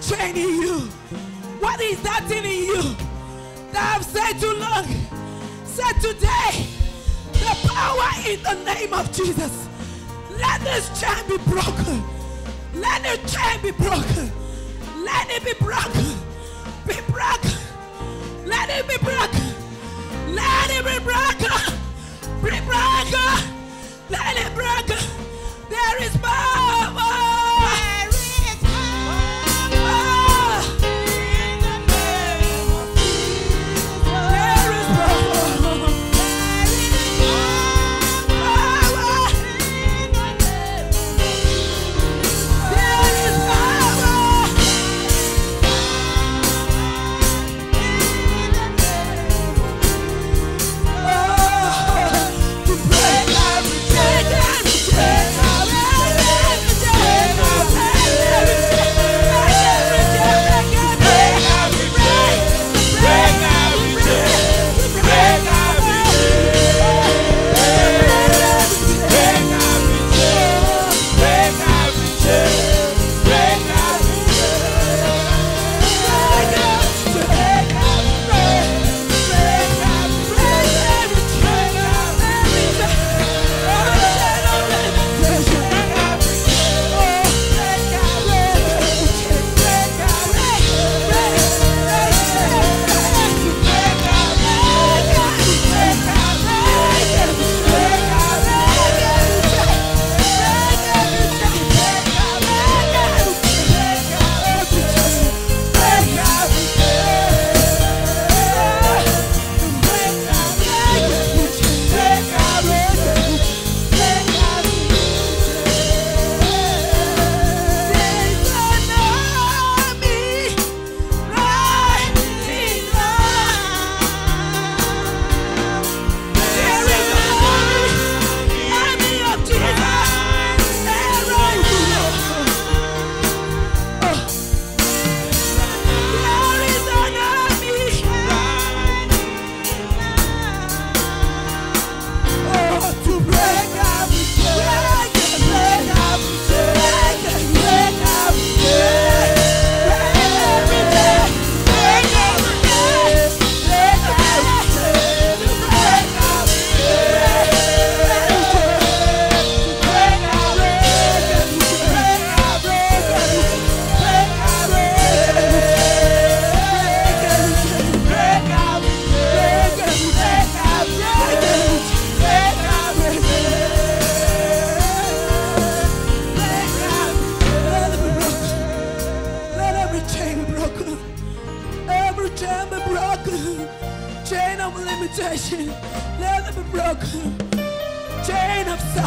chain in you? What is that thing in you that I've said too long? Said today, the power in the name of Jesus. Let this chain be broken. Let the chain be broken. Let it be broken. Be broken. Let it be broken. Let it be broken. Be broken. Let it be broken. There is power.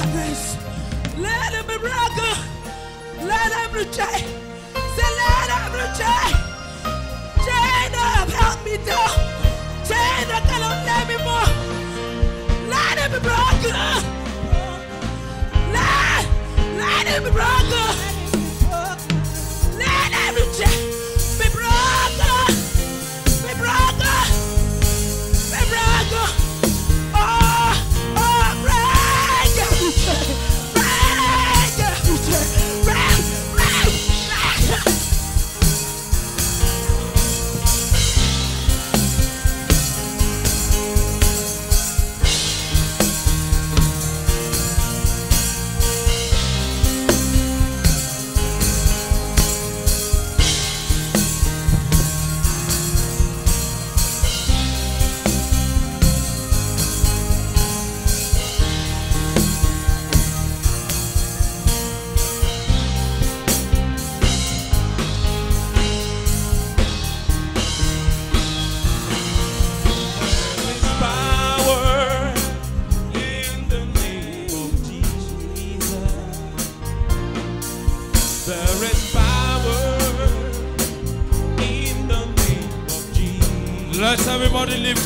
Sadness. Let him be broken. Let every chain. Say, let every chain. Chain have held me down. Chain that cannot let me more. Let him be broken. Let, let it be broken. Let every chain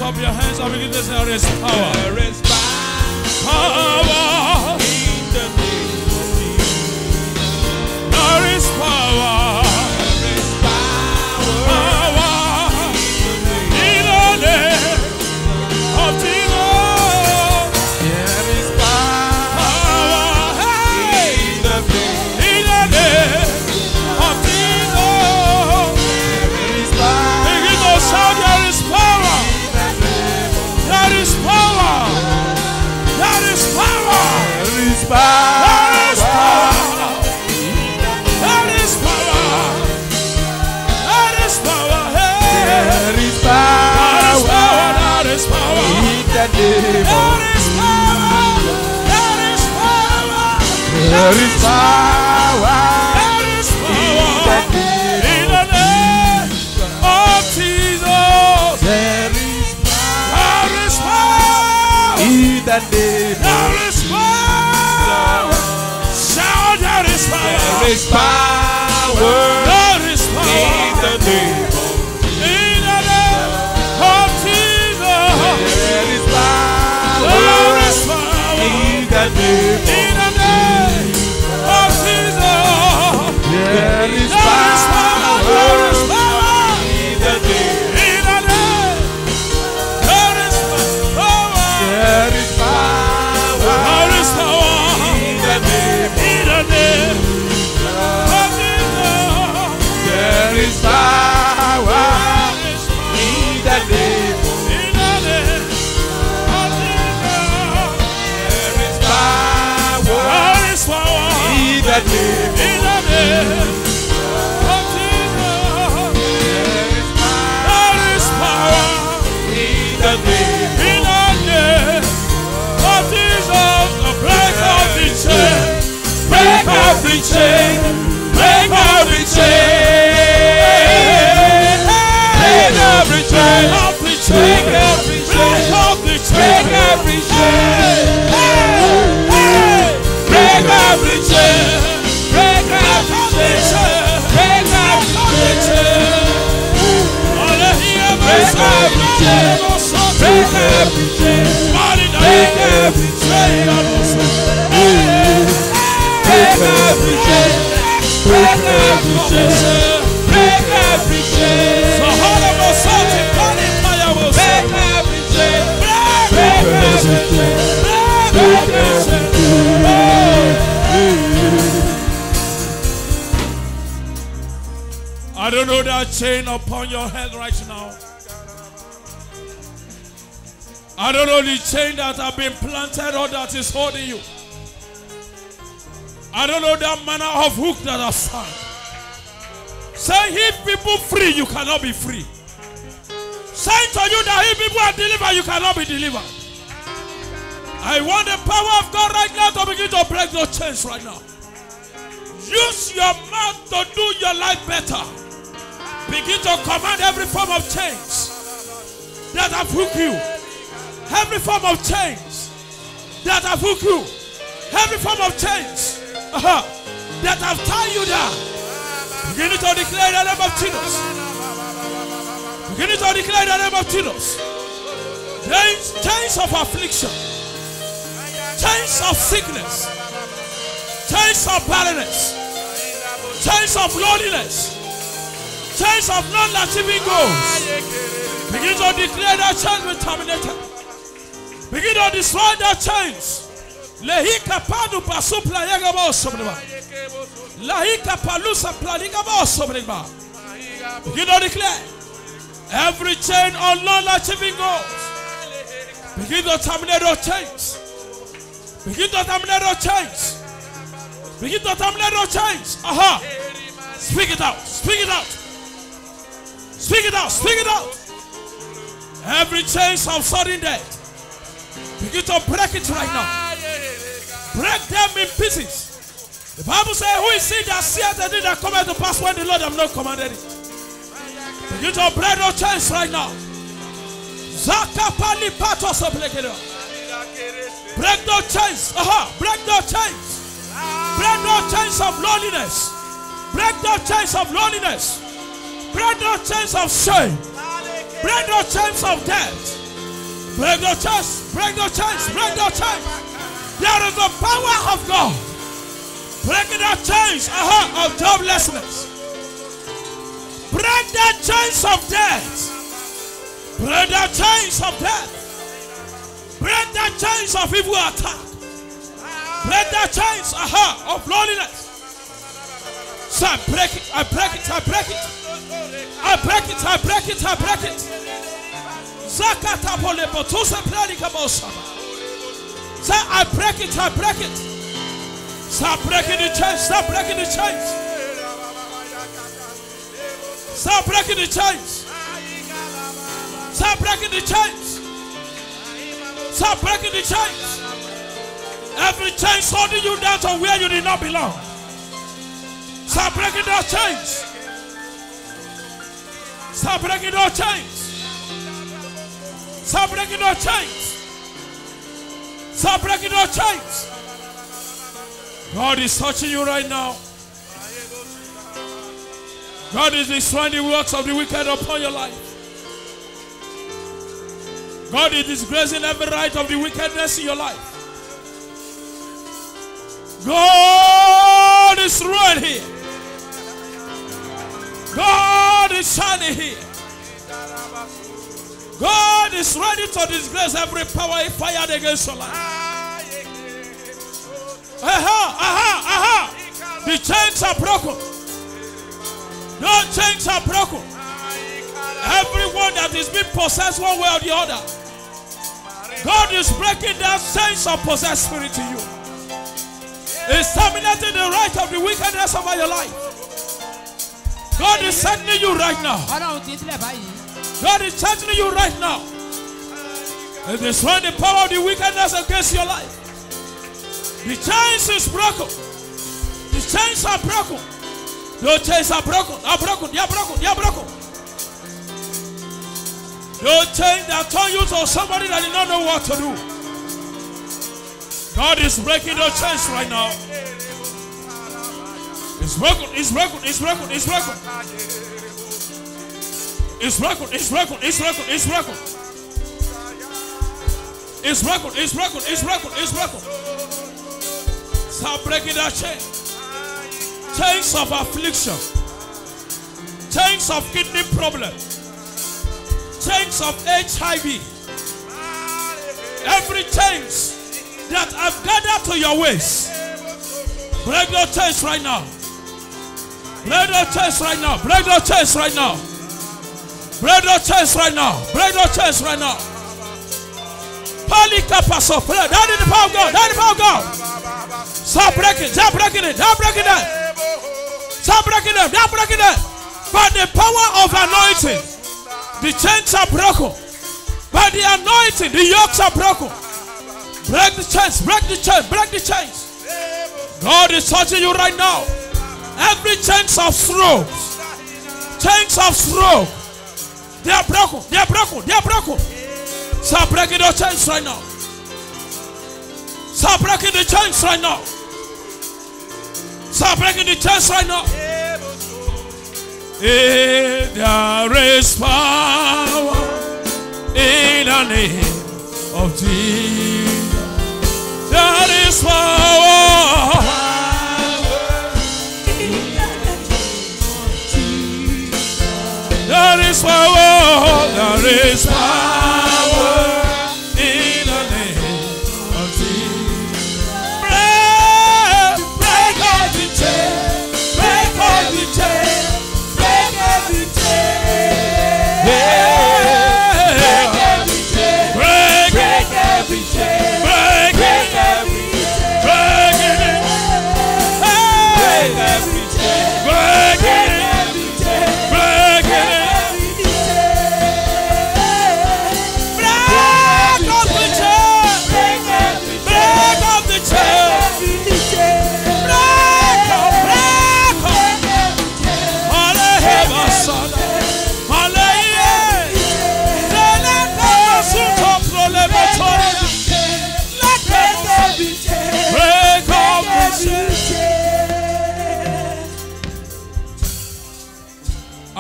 up your hands and begin to say. There is power Every chain. I don't know that chain upon your head right now. I don't know the chain that have been planted or that is holding you. I don't know that manner of hook that has found. Say, if people free, you cannot be free. Saying to you that if people are delivered, you cannot be delivered. I want the power of God right now to begin to break those chains right now. Use your mouth to do your life better. Begin to command every form of chains that have hooked you. Every form of chains that have hooked you. Every form of chains uh-huh, that have tied you down. Begin to declare the name of Jesus. Begin to declare the name of Jesus. Chains of affliction, chains of sickness, chains of barrenness, chains of loneliness, chains of non-achieving goals. Begin to declare that chains will terminated. Begin to destroy that chains. Lehika padu pasupla yega bo sobreba. Lahika palusa planiga bo sobreba. Begin to declare every chain on non-achieving goals. Begin to terminate those chains. Begin to terminate those chains. Begin to terminate those chains. Aha. Speak it out. Speak it out. Speak it out. Speak it out. Every chains of sudden death. Begin to break it right now. Break them in pieces. The Bible says, Who is he that seeth thing that cometh to pass when the Lord have not commanded it? Begin to break those chains right now. Zakapali patos obligado. Break those chains. Aha. Break those chains. Break those chains of loneliness. Break those chains of loneliness. Break those chains of shame. Break those chains of death. Break those chains. Break those chains. Break those chains. There is the power of God. Breaking the chains aha, of joblessness. Break the chains of death. Break the chains of death. Break the chains of evil attack. Break the chains aha, of loneliness. So I break it, I break it, I break it. I break it, I break it, I break it. Zakata polebo tusa pranika bosama. Say, I break it, I break it. Stop breaking the chains, stop breaking the chains. Stop breaking the chains. Stop breaking the chains. Start breaking the chains. Every chain holding you down to where you did not belong. Start breaking those chains. Start breaking those chains. Start breaking those chains. Start breaking those chains. God is touching you right now. God is destroying the works of the wicked upon your life. God is disgracing every right of the wickedness in your life. God is right here. God is shining here. God is ready to disgrace every power he fired against your life. Aha, aha, aha. The chains are broken. No chains are broken. Everyone that is being possessed one way or the other. God is breaking that chains of possessed spirit to you. He's terminating the right of the wickedness over your life. God is setting you right now. God is setting you right now. He's destroying the power of the wickedness against your life. The chains is broken. The chains are broken. The chains are broken. Are broken. They are broken. They are broken. The chains that turn you to somebody that did not know what to do. God is breaking those chains right now. It's record, it's record, it's record, it's record. It's record, it's record, it's record, it's record. It's record, it's record, it's record, it's record. Stop breaking that chain. Chains of affliction. Chains of kidney problem. Chains of HIV. Every chains that I've gathered to your waist. Break your chains right now. Break those chains right now. Break those chains right now. Break those chains right now. Break those chains right now. Palika paso. That is the power of God. That is the power of God. Stop breaking. Stop breaking it. Stop breaking it. Stop breaking them. Stop breaking them. By the power of anointing, the chains are broken. By the anointing, the yokes are broken. Break the chains. Break the chains. Break the chains. God is touching you right now. Every chains of stroke, chains of stroke, they are broken. They are broken. They are broken. Stop breaking those chains right now. Stop breaking the chains right now. Stop breaking the chains right now. Eh, there is power in the name of Jesus. There is power.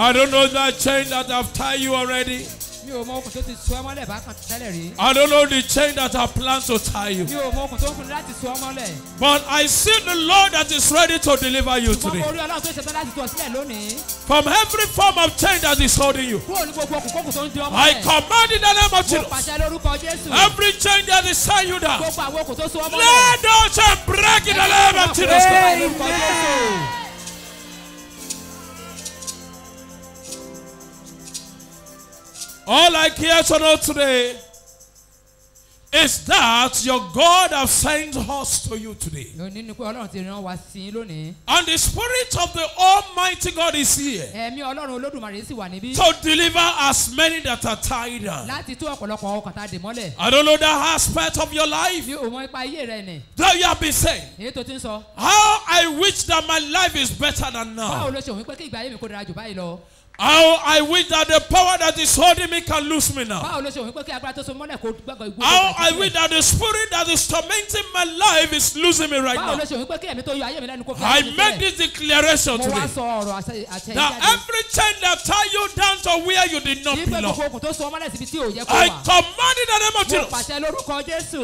I don't know that chain that have tied you already. mi ò mọ okùn tó ti so ọ́ mọ́lẹ̀ bákan tẹ́lẹ̀ rí. I don't know the chain that have planned to tie you. mi ò mọ okùn tó fún láti so ọ́ mọ́lẹ̀. But I see the Lord that is ready to deliver you ṣùgbọ́n today. mo rí ọlọ́run tó ṣetán láti tú ọ sílẹ̀ lónìí. From every form of chain that is holding you. kúrò ní gbogbo okùn kókùn tó ń di ọmọ I rẹ̀. command in the name of mo Jesus. pàṣẹ lórúkọ jésù. Every chain that is tying you down. gbogbo àwọn okùn tó so ọmọ rẹ̀. Let those chains break in the name of Jesus. lórúkọ All I care to know today is that your God has sent us to you today. And the Spirit of the Almighty God is here to deliver as many that are tied down. I don't know that aspect of your life that you have been saying. How I wish that my life is better than now. How I wish that the power that is holding me can lose me now. How I wish that the spirit that is tormenting my life is losing me right now. I make this declaration today. That every chain that tie you down to where you did not belong. I command in the name of Jesus.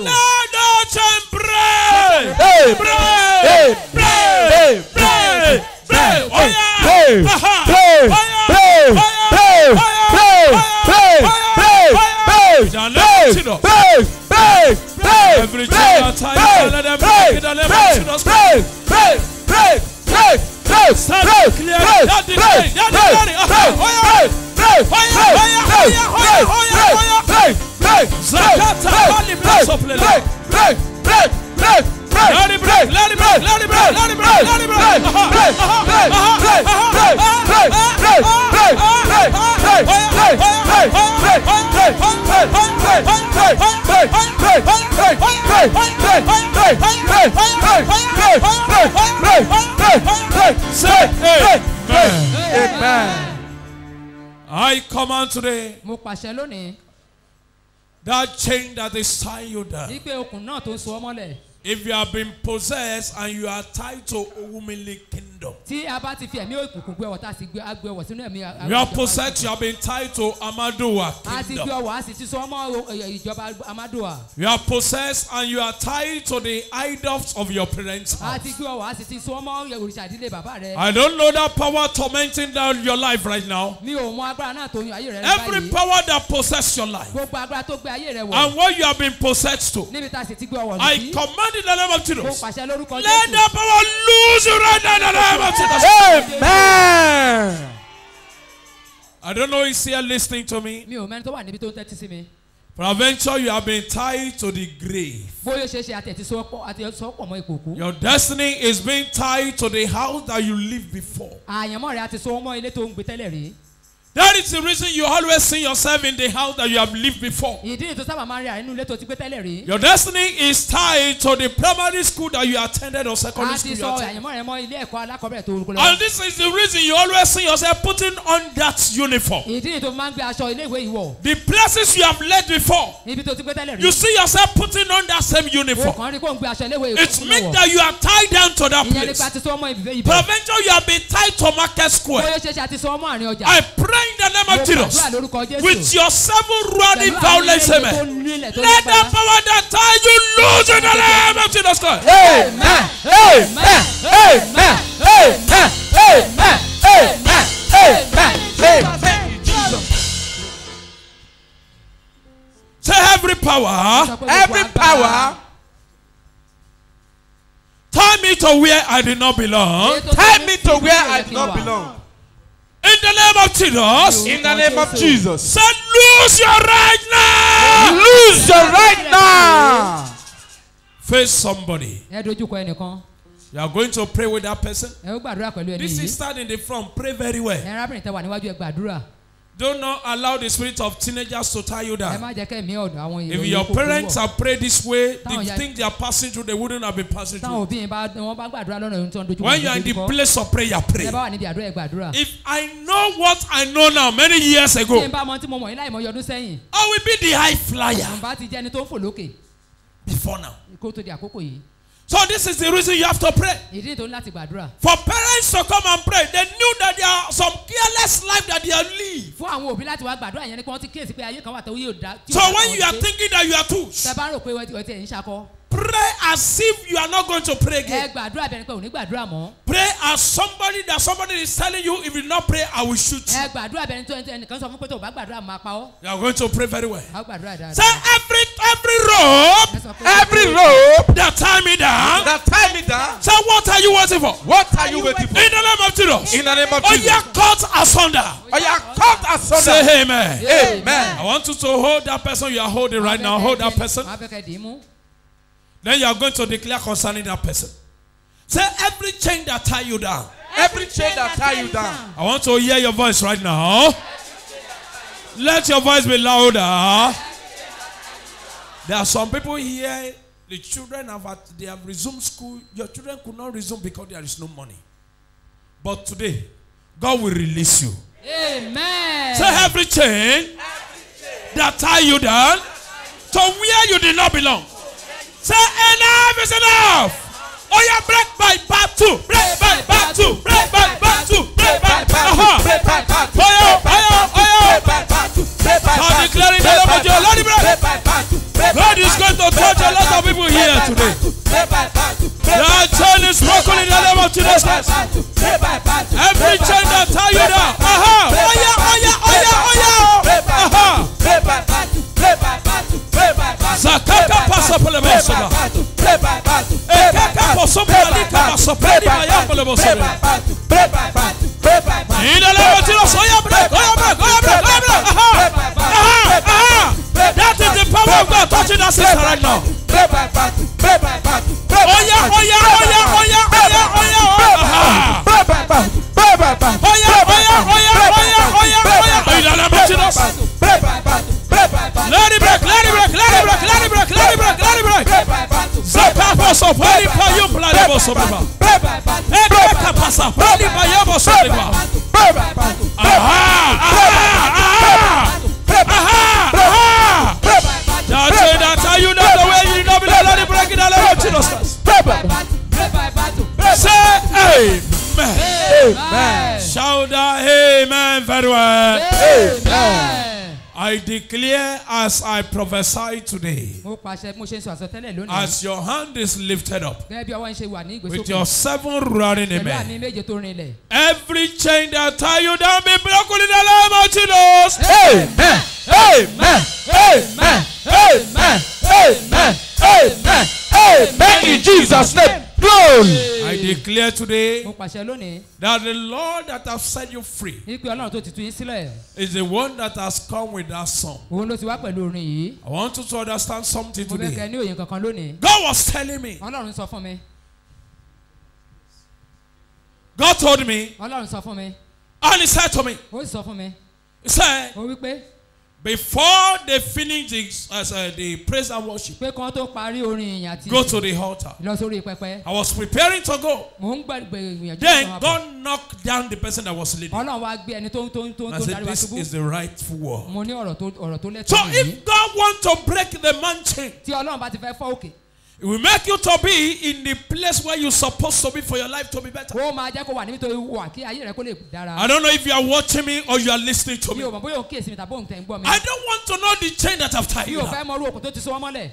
Let that chain break! Break! Break! Break! break. Oh Hey! yeah! Hey! Aha! Hey! Fire! Hey! Fire! Hey! Fire! Hey! Fire! Hey! Fire! Hey! Fire! Hey! In the name of Jesus. Hey! Hey! Hey! Every Hey! chain that ties Hey! you, let them Hey! break in the name of Hey! Jesus. Hey! Hey! Hey! Hey! Hey! Stand Hey! clear. Hey! That is Hey! it. That is Hey! it. Aha! Hey! Fire! Hey! Hey! Fire! Hey! Fire! Hey! Fire! Hey! Fire! Fire! Hey! Hey! Zakata, Hey! Bali, bless up, Hey! Lele. Hey! Hey! Hey! Lari break, lari break, lari break, lari break, lari break. Say amen. I command today. Mo pàṣẹ lónìí. That chain that is tying you down. Ipe okùn náà tó ń so ọmọ lẹ̀. If you have been possessed and you are tied to a womanly kingdom, tí a bá ti fi ẹ̀mí òkùnkùn gbé ọwọ́ tá a sì gbé ọwọ́ sínú ẹ̀mí you are possessed, you have been tied to Amadua a ti gbé kingdom. ọwọ́ a sì ti so ọmọ o- ẹ- ìjọba amadua. You are possessed and you are tied to the idols of your parents' a ti gbé ọwọ́ a sì ti so ọmọ òrìṣà ìdílé bàbá rẹ. I don't know that power tormenting down your life right now. mi ò mọ agbára náà tó yan ayé rẹ Every power that possesses your life gbogbo agbára tó gbé ayé rẹ and wọ̀ what you have been possessed to, níbi tá a sì ti gbé ọwọ́ I sí command in the name of Jesus. Let that power lose you right now in the name of Jesus. Amen. I don't know who's here listening to me. mi ò mẹ́ni tó wà níbi tó ń tẹ́tí sí mi Peradventure, you have been tied to the grave. bóyá ṣe àti ẹ̀tí sọ́pọ̀ àti sọ́pọ̀ mọ́ òkú Your destiny is being tied to the house that you lived before. àyànmọ́ rẹ àti so ọmọ ilé tó ń gbé tẹ́lẹ̀ rí That is the reason you always see yourself in the house that you have lived before. ìdí nìyí tó sábà máa ń rí àrínú ilé tó ti gbé tẹ́lẹ̀ rí Your destiny is tied to the primary school that you attended or secondary a school ti you sọ attended. àyànmọ́ rẹ mọ́ ilé ẹ̀kọ́ alákọ̀ọ́bẹ̀rẹ̀ tó rúkọ lọ And this is the reason you always see yourself putting on that uniform. ìdí nìyí tó fi máa ń gbé aṣọ ilé ìwé ìwọ̀ The places you have led before, níbi tó ti gbé tẹ́lẹ̀ rí you see yourself putting on that same o uniform. kàn rí kó ń gbé aṣọ ilé ìwé It means that you are tied down to that ìyẹn place. nípa ti sọ ọmọ ibẹ̀ ibẹ̀ Peradventure, you have been tied to Market Square. bóyá ó ṣeé ṣe àti sọ ọmọ àárín ọjà I pray in the name of Jesus. with your seven running violence, amen. Let lágbára. power that tie you loose in the name of Jesus Christ. Amen. Amen. Amen. Amen. Amen. Amen. Amen. Say every power, Every power tie me to where I did not belong. tie me to where I do not belong. In the name of Jesus. In the name of Jesus. Say lose your right now. Lose your right now. Face somebody. You are going to pray with that person. This stand in the front. Pray very well. Do not allow the spirit of teenagers to tie you down. If your parents have prayed this way, they think they are passing through, they wouldn't have been passing through. When you are in the place of prayer, pray. If I know what I know now many years ago, I will be the high flyer before now. So this is the reason you have to pray. ìdí tó ní láti gbàdúrà For parents to come and pray, they knew that there are some careless life that they are live. fún àwọn òbí láti wá gbàdúrà yẹn ni pé wọ́n ti kíyèsí pé ayé kan wà tó yóò dá So when you are thinking that you are too, tẹ bá rò pé wọ́n ti ẹ̀ ń ṣakọ pray as if you are not going to pray ẹ again. gbàdúrà bẹ́ẹ̀ ni pé ò ní gbàdúrà mọ́. Pray as somebody that somebody is telling you, if you not pray, I will shoot you. ẹ gbàdúrà ni tó ẹnìkan sọ fún pé tó o bá gbàdúrà máa pa ọ́. You are going to pray very well. a ó gbàdúrà dáadáa. Say every every rope ẹ Every rope that tie me down. that tie me down, Say what are you waiting for? what are you waiting for? In the name of Jesus. In the name of Oh Jesus. yeah, cut asunder. Oh, you are cut asunder. Say amen. Amen. I want you to hold that person you are holding right now. Hold that person. Then you are going to declare concerning that person. Say every chain that tie you down. Every chain that tie you down. I want to hear your voice right now. Let your voice be louder. There are some people here, the children have had, they have resumed school. Your children could not resume because there is no money. But today, God will release you. amen. Say every chain that tie you down to where you did not belong. Say enough is enough. Oh yeah, break by battle, break by battle, break by battle, break by battle. Fire, fire, fire. I'm declaring the name of your Lord, break. God is going to touch a lot of people here today. The chain is broken in the name of Jesus Christ. Every chain that tie you down. Aha. Oh yeah, oh yeah, oh yeah, oh yeah. Aha. Zakaka pasa pole bosoba. Ekaka posopa lika basopedi mayapole bosoba. In the name of Jesus, oh yeah, break, oh yeah, oh yeah, break, oh yeah, break. Aha. Aha. Aha. That is the power of God touching that sister right now. Oh yeah, oh yeah, oh yeah, oh yeah, oh yeah, oh yeah, oh yeah. Aha. Oh yeah, oh yeah, oh yeah, oh yeah, oh yeah, oh yeah. The of. Let it break, let it break, let it break, let it break, let it break, let it break. Zapa poso pali pa yu plade boso beba. Ebe kapasa pali pa yu boso beba. Aha, aha, aha, aha. That's it, that's how you know the way you know me. Let it break the name of Jesus. Say amen. amen. Shout out amen very well. amen. I declare as I prophesy today, mo pàṣẹ mo ṣe ń sọ àsọtẹ́lẹ̀ lónìí. as your hand is lifted up gẹ́gẹ́ bí ọwọ́ ń ṣe wà ní with your seven running pẹ̀lú amen. àmì méje tó rinlẹ̀. Every chain that tie you down be broken in the name of Jesus. Amen. Amen. Amen. Amen. Amen. Amen. Amen. In Jesus' name. Glory. I declare today mo pàṣẹ lónìí. that the Lord that has set you free ní pé ọlọ́run tó ti tú yín sílẹ̀. is the one that has come with that song. òun ló ti wá pẹ̀lú orin yìí. I want you to understand something mo fẹ́ kẹ́ today. ní òye kankan lónìí. God was telling me, ọlọ́run sọ fún mi. God told me, ọlọ́run sọ fún mi. and He said to me, ó sì sọ fún mi. He said, ó wí pé before they finish the, uh, the praise and worship, pé kán tó parí orin ìyìn àti go to the altar. lọ sórí pẹpẹ. I was preparing to go. mò ń gbàgbé ìgbìyànjú Then. God knocked down the person that was leading. ọlọ́run wá gbé ẹni tó ń tó ń tó ń I tó said, This ṣubú. is the rightful word. mo ní ọ̀rọ̀ tó ọ̀rọ̀ tó So lẹ́tọ̀ọ́ yìí. if God wants to break the man chain, tí ọlọ́run bá ti fẹ́ fọ́ òkè. It will make you to be in the place where you're supposed to be for your life to be better. ó máa jẹ́ kó wà níbi tó wà kí ayé rẹ kó lè dára. I don't know if you are watching me or you are listening to mi me. ò mọ̀ bóyá òun kíyèsí mi tàbí òun tẹ̀ ń gbọ́ mi. I don't want to know the chain that have tied mi you ò fẹ́ mọ orú òkun tó ti so wọ́n mọ́lẹ̀.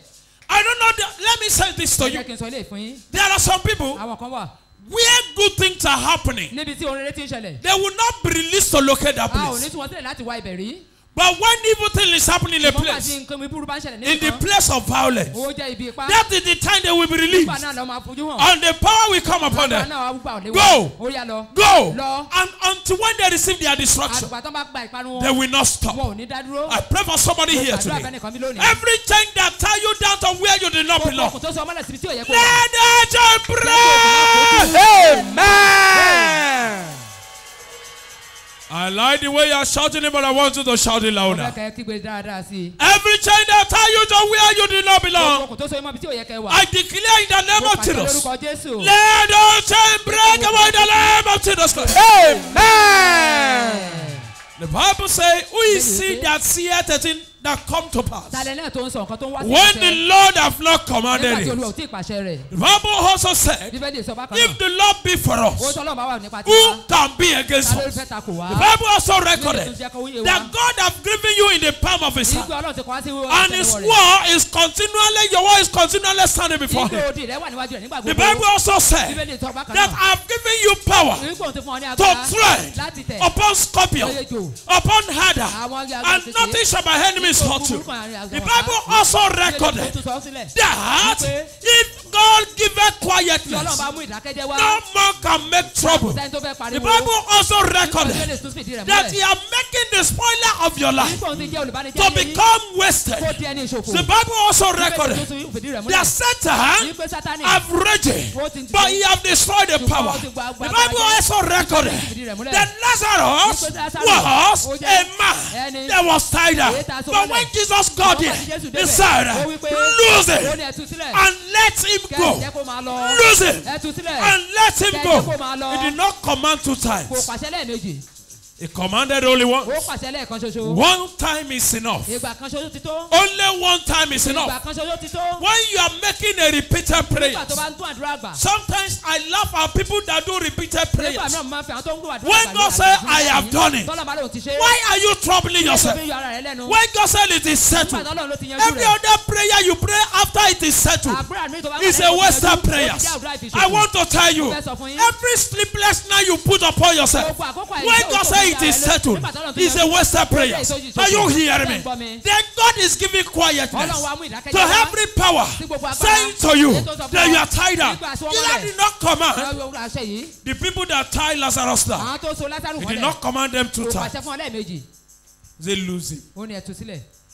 I don't know. That, let me say this to ẹ you. jẹ́ kí n sọ ilé ìfún yín. There are some people àwọn kan wà where good things are happening. níbi tí orin rere ti ń ṣẹlẹ̀. They will not be released to locate that a ò ní place. tí wọ́n sílẹ̀ láti wá ibẹ̀ rí. But when evil thing is happening in a ṣùgbọ́n bá ti place, nǹkan mi burú bá ń ṣẹlẹ̀ in the nínú kan. place of violence, owó jẹ́ ibi ipá. that is the time they will be nígbà released. náà lọ́ máa fojú hàn. And the power will come upon nígbà them. náà wà gbà ò lè Go. ó yá lọ. Go. Lọ. And until when they receive their destruction, àtùpà tó bá gba ìparun they wọn. will not stop. wọn ò ní dá dúró. I pray for somebody here àdúrà today. bẹ́ẹ̀ nìkan mi lónìí. Every chain that tie you down to where you did not gbogbo belong. òkun tó so ọmọlẹ̀ síbi tí ò yẹ kó wà. Let the chain break. Amen. I like the way you are shouting it, but I want you to shout it louder. Every chain that tie you to where you did not belong. I declare in the name of Jesus. Let the chain break away in the name of Jesus Christ. Amen. The Bible says, is he that seeth thing that come to pass. Talẹ̀ náà tó ń sọ nǹkan tó ń wá sí when the Lord have not commanded tí olúwa ò it? tí ì pàṣẹ rẹ̀. The Bible also said, bíbélì sọ bákan if the Lord be for us, tọ́lọ́ bá wà who can be against us? fẹ́ takò wá? The Bible also recorded jẹ́ kó yé wa. that God have given you in the palm of His hand, ọlọ́run ti kọ́ wá sí wíwọ́ and His word is continually, your word is continually standing before Him. odi rẹ̀ wà níwájú rẹ̀ nígbà The Bible also said bíbélì sọ bákan that I have given you power ìgbé òun ti fún ọ ní to tread upon scorpion, upon agbára and nothing shall by enemies hurt you. The Bible also recorded that if God tí ọlọ́run quietness, no man can make trouble. The Bible also recorded that múlẹ̀ are making the spoiler of your life to become wasted. The Bible also recorded that Satan have raged, but he have destroyed the power. The Bible also recorded that Lazarus was a man that was tied up. But when Jesus got there, he said, Lose it and let him go. Lose it and let him go. He did not command two times, he commanded only ó once. pàṣẹ lẹ́ẹ̀kan ṣoṣo One time is enough. ìgbà kan ṣoṣo ti tó Only one time is ìgbà enough. kan ṣoṣo ti tó When you are making a repeated prayer, nígbà tó bá ń tún àdúrà gbà sometimes I laugh at people that do repeated nígbà prayers. mo máa fi àwọn tó ń gbọ́ àdúrà When God say, I have done it, tọ́lá bá lóun ti ṣe why are you troubling yourself? fi yọ ara rẹ lẹ́nu When God said it is nígbà settled, tọ́lọ́run ló ti yanjú every other prayer you pray after it is settled àdúrà mi tó bá is a waste of prayers. I want to tell you, every sleepless night you put upon yourself, when God say it is settled, is a waste of prayers. Are you hearing me? Then God is giving quietness to every power saying to you that you are tied up. He did not command the people that tied Lazarus down. He did not command them ọ lẹ́ẹ̀mejì They lose him.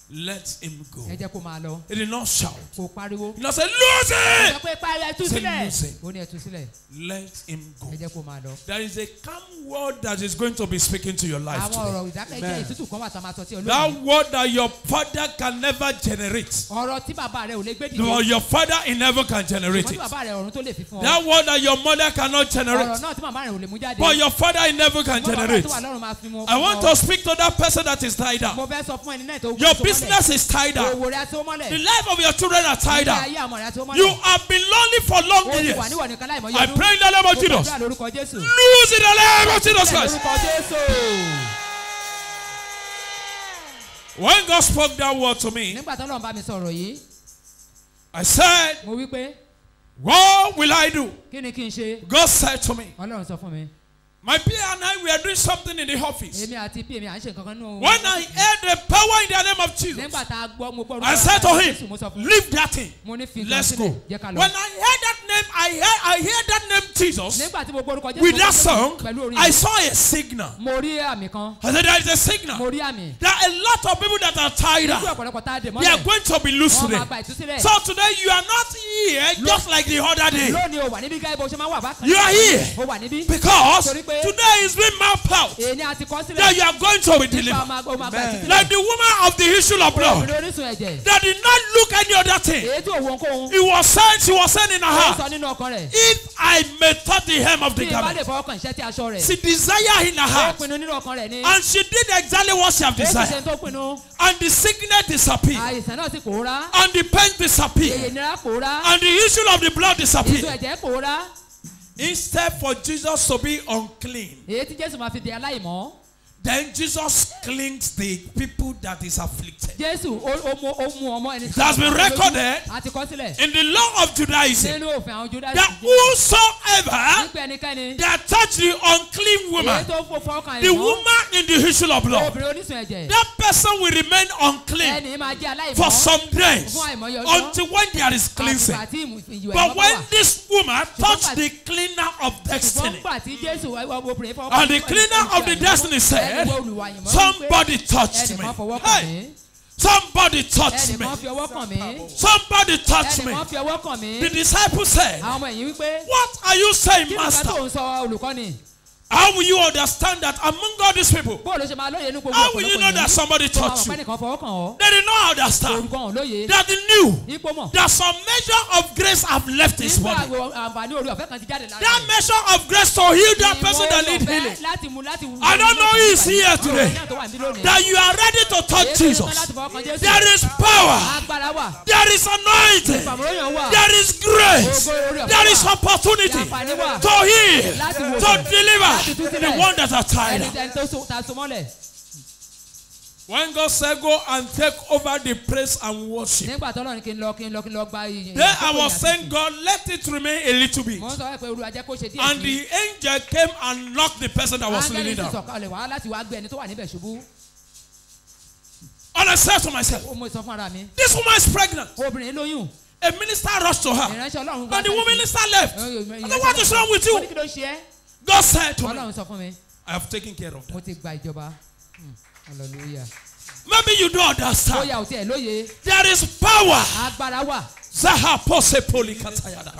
Let him go. ẹ jẹ́ kó máa lọ He did not shout. kò pariwo He did not say, Lose ẹ it. pé parí ẹtú Say sílẹ̀ lose it. ó ní ẹtú sílẹ̀ Let him go. ẹ jẹ́ kó máa lọ. There is a calm word that is going to be speaking to your life àwọn today. ọ̀rọ̀ ìdákẹ́jẹ́ ìtútù kan wà tá a máa sọ sí That olóyìn word that your father can never generate, ọ̀rọ̀ tí bàbá rẹ ò lè gbé dìde your father in heaven can generate ṣùgbọ́n tí it. bàbá rẹ ọ̀run tó lè fi fún ọ That word that your mother cannot ọ̀rọ̀ generate, náà tí màmá rẹ ò lè mú jáde but your father in heaven can bàbá generate. tó wà lọ́run máa fi mú I want to speak to that person that is tied mo up. fẹ́ sọ fún ẹni náà tó Your so mọ́lẹ̀. Business is tied up. The life of your children are tied up. You have been lonely for long years. I pray in the name of Jesus. Lose in the name of Jesus Christ. When God spoke that word to me, nígbà tó lọ́n bá mi sọ̀rọ̀ yìí I said, mo wí pé What will I do? kí ni kí n ṣe God said to me, Ọlọ́run sọ fún mi My peer and I we are doing something in the office. èmi àti pí èmi à ń ṣe nǹkan kan nínú When I heard the power in the name of Jesus, nígbà tá a gbọ́ mo gbọ́ I said to him, Leave that thing. mo ní fi nǹkan Let's go. jẹ́ ká When I heard that name, I heard I heard that name Jesus nígbà tí mo gbọ́ orúkọ Jésù with that song. I saw a signal. mo rí àmì kan I said there is a mo signal. rí àmì There are a lot of people that are tied ojú up. ọ̀pọ̀lọpọ̀ tá a dè They are going to be loose wọ́n today. máa gba ìtúsílẹ̀ So today you are not here just like the other day. lónìí o wà níbí gáyé bó ṣe máa wà bákan You are here because today is being mapped out èyí àti kọ́ sílẹ̀ that you are going to be nípa delivered. ọmọ o máa gba ìtúsílẹ̀ Like the woman of the issue of blood obìnrin orísun ẹ̀jẹ̀ that did not look any other thing. èyí tí òun kóhun He was saying, she was saying in her ó sọ heart, nínú ọkàn rẹ̀ if I may touch the hem of bí the ìbá lè garment. fọwọ́ kan iṣẹ́ tí aṣọ rẹ̀ She desired in her ó heart. pinnu nínú ọkàn rẹ̀ ni And she did exactly what she have ó sì ṣe desired. tó pinnu And the sickness disappeared. àìsàn náà sì pòórá And the pain èyí disappeared. ìnira pòórá And the issue of the blood ìsun disappeared. Instead for Jesus to be unclean, èyí tí Jésù máa fi di aláìmọ́ then Jesus cleans the people that is afflicted. Jésù ó ó mú ó mú ọmọ ẹni It has been recorded àti kọ́ sílẹ̀ in the law of Judaism that whosoever that touch the unclean woman, tó fò fọkàn the woman in the issue of blood, obìnrin onísun ẹ̀jẹ̀ that person will remain unclean ẹni máa jẹ́ aláìmọ́ for some days fún àìmọye ọjọ́ until when there is cleansing. But when this woman touched the cleaner of destiny, gbà tí Jésù obìnrin fọwọ́ and the cleaner of the destiny said, Somebody touched me. ẹnìkan fọwọ́ kàn Hey, mí somebody touched me. ẹnìkan fi ọwọ́ kàn mí Somebody touched me. ẹnìkan fi ọwọ́ kàn mí The disciple said, àwọn ọmọ ẹ̀yìn wípé What are you saying, kí nǹkan tó Master? How will you understand that among all these people, how will you know that somebody touched you? They did not understand that they knew that some measure of grace have left his body. That measure of grace to heal that person that Ìwọ need oore-ọ̀fẹ́ healing. I don't know who is here today. That you are ready to touch Jesus. There is power. There is anointing. There is grace. There is opportunity to heal, to deliver the one that so mọ́lẹ̀ When God said, Go and take over the praise and worship, nígbà tó lọ́run kí n lọ kí n lọ kí n lọ gba iye then I was saying, God, let it remain a little bit. mo ń sọ pé olúwa jẹ́ kó ṣe díẹ̀ And the angel came and knocked the person that was kneeling down. sọ̀kalẹ̀ wá láti wá gbé ẹni tó wà níbẹ̀ ṣubú And I said to myself, ó mo sọ fún ara mi This woman is pregnant. obìnrin lóyún A minister rushed to her. ìránṣẹ́ ọlọ́run And the woman minister left. I said, What is wrong with ní you? kí ló ṣe é God said to me, ọlọ́run sọ fún mi I have taken care of mo that. ti gba ìjọba Hmm, hallelujah Maybe you don't understand. bóyá ò tiẹ̀ lóye There is power. agbára wà Zaha pose polikatayada.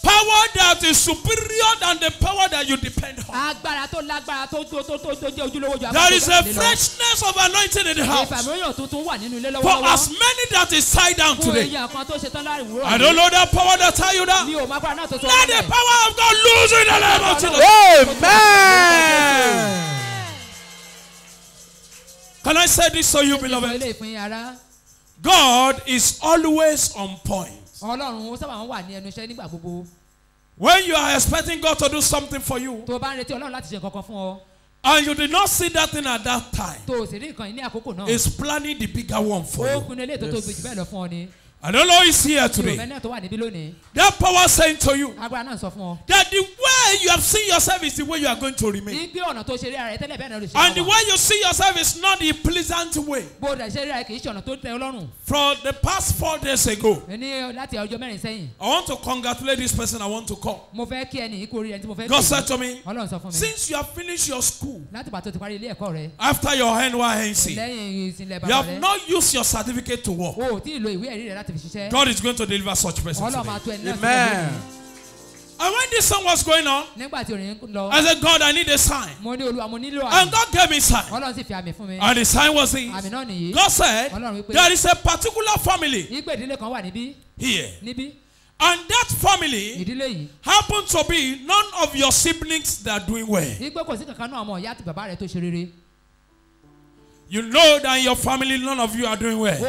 Power that is superior than the power that you depend on. agbára tó lágbára tó tó tó tó tó jẹ́ ojúlówó ju There is a freshness of anointing in the house. ìfàmìlóyàn tuntun wà nínú ilé For as many that is tied down fún today. èèyàn kan tó ṣe tán láàrin wúrọ̀ I don't know that power that tie you down. mi ò má gbára náà tó sọ Let the power of God lose in the name of Jesus. Amen. Can I say this to you, beloved? ilé ìfún yín ara God is always on point. Ọlọ́run ó sábà wà ní ẹnu iṣẹ́ nígbà gbogbo. When you are expecting God to do something for you tó o bá ń retí ọlọ́run láti ṣe nǹkan kan fún ọ and you did not see that thing at that time, tó o sì rí nǹkan ní àkókò náà is planning the bigger one for ó you. pinnu eléyìí tó tóbi jù bẹ́ẹ̀ lọ fún ọ ni I don't know who is here mi ò today. fẹ́ náà tó wà níbí lónìí That power saying to you agbára náà sọ fún ọ that the way you have seen yourself is the way you are going to remain. ní bí ọ̀nà tó ṣe rí ara rẹ tẹ́lẹ̀ bẹ́ẹ̀ náà ló ṣe And the máa wà. way you see yourself is not the pleasant way. bó o dẹ̀ ṣe rí ara rẹ kì í ṣe ọ̀nà tó tẹ́ ọ lọ́rùn From the past four days ago, ní láti ọjọ́ mẹ́rin sẹ́yìn I want to congratulate this person I want to call. mo fẹ́ kí ẹnì yìí kó rí ẹni tí mo fẹ́ God kí said to me, ọlọ́run sọ fún mi since you have finished your school, láti pàtó ti parí ilé ẹ̀kọ́ rẹ after your NYSC, lẹ́yìn ìsìnlẹ̀ you bàbá have rẹ not used your certificate to work. O ò tí ì lo ìwé ẹ̀rí rẹ láti fi ṣiṣẹ́ God is going to deliver such person ọlọ́run máa today. tó ẹni náà sílẹ̀ Amen. lónìí. And when this song was going on, nígbà tí orin ń lọ I said, God, I need a sign. mo ní olúwa mo nílò And àmì God gave me sign. ọlọ́run sì fi àmì fún mi And the sign was àmì this. náà nìyí God said, Ọlọ́run wípé- there is a particular family ìgbé ìdílé kan wà níbí here. níbí And that family ìdílé yìí happen to be none of your siblings that are doing well. ìgbé kò sí kankan náà ọmọ ìyá àti bàbá rẹ tó ṣe rere You know that in your family, none of you are doing o well.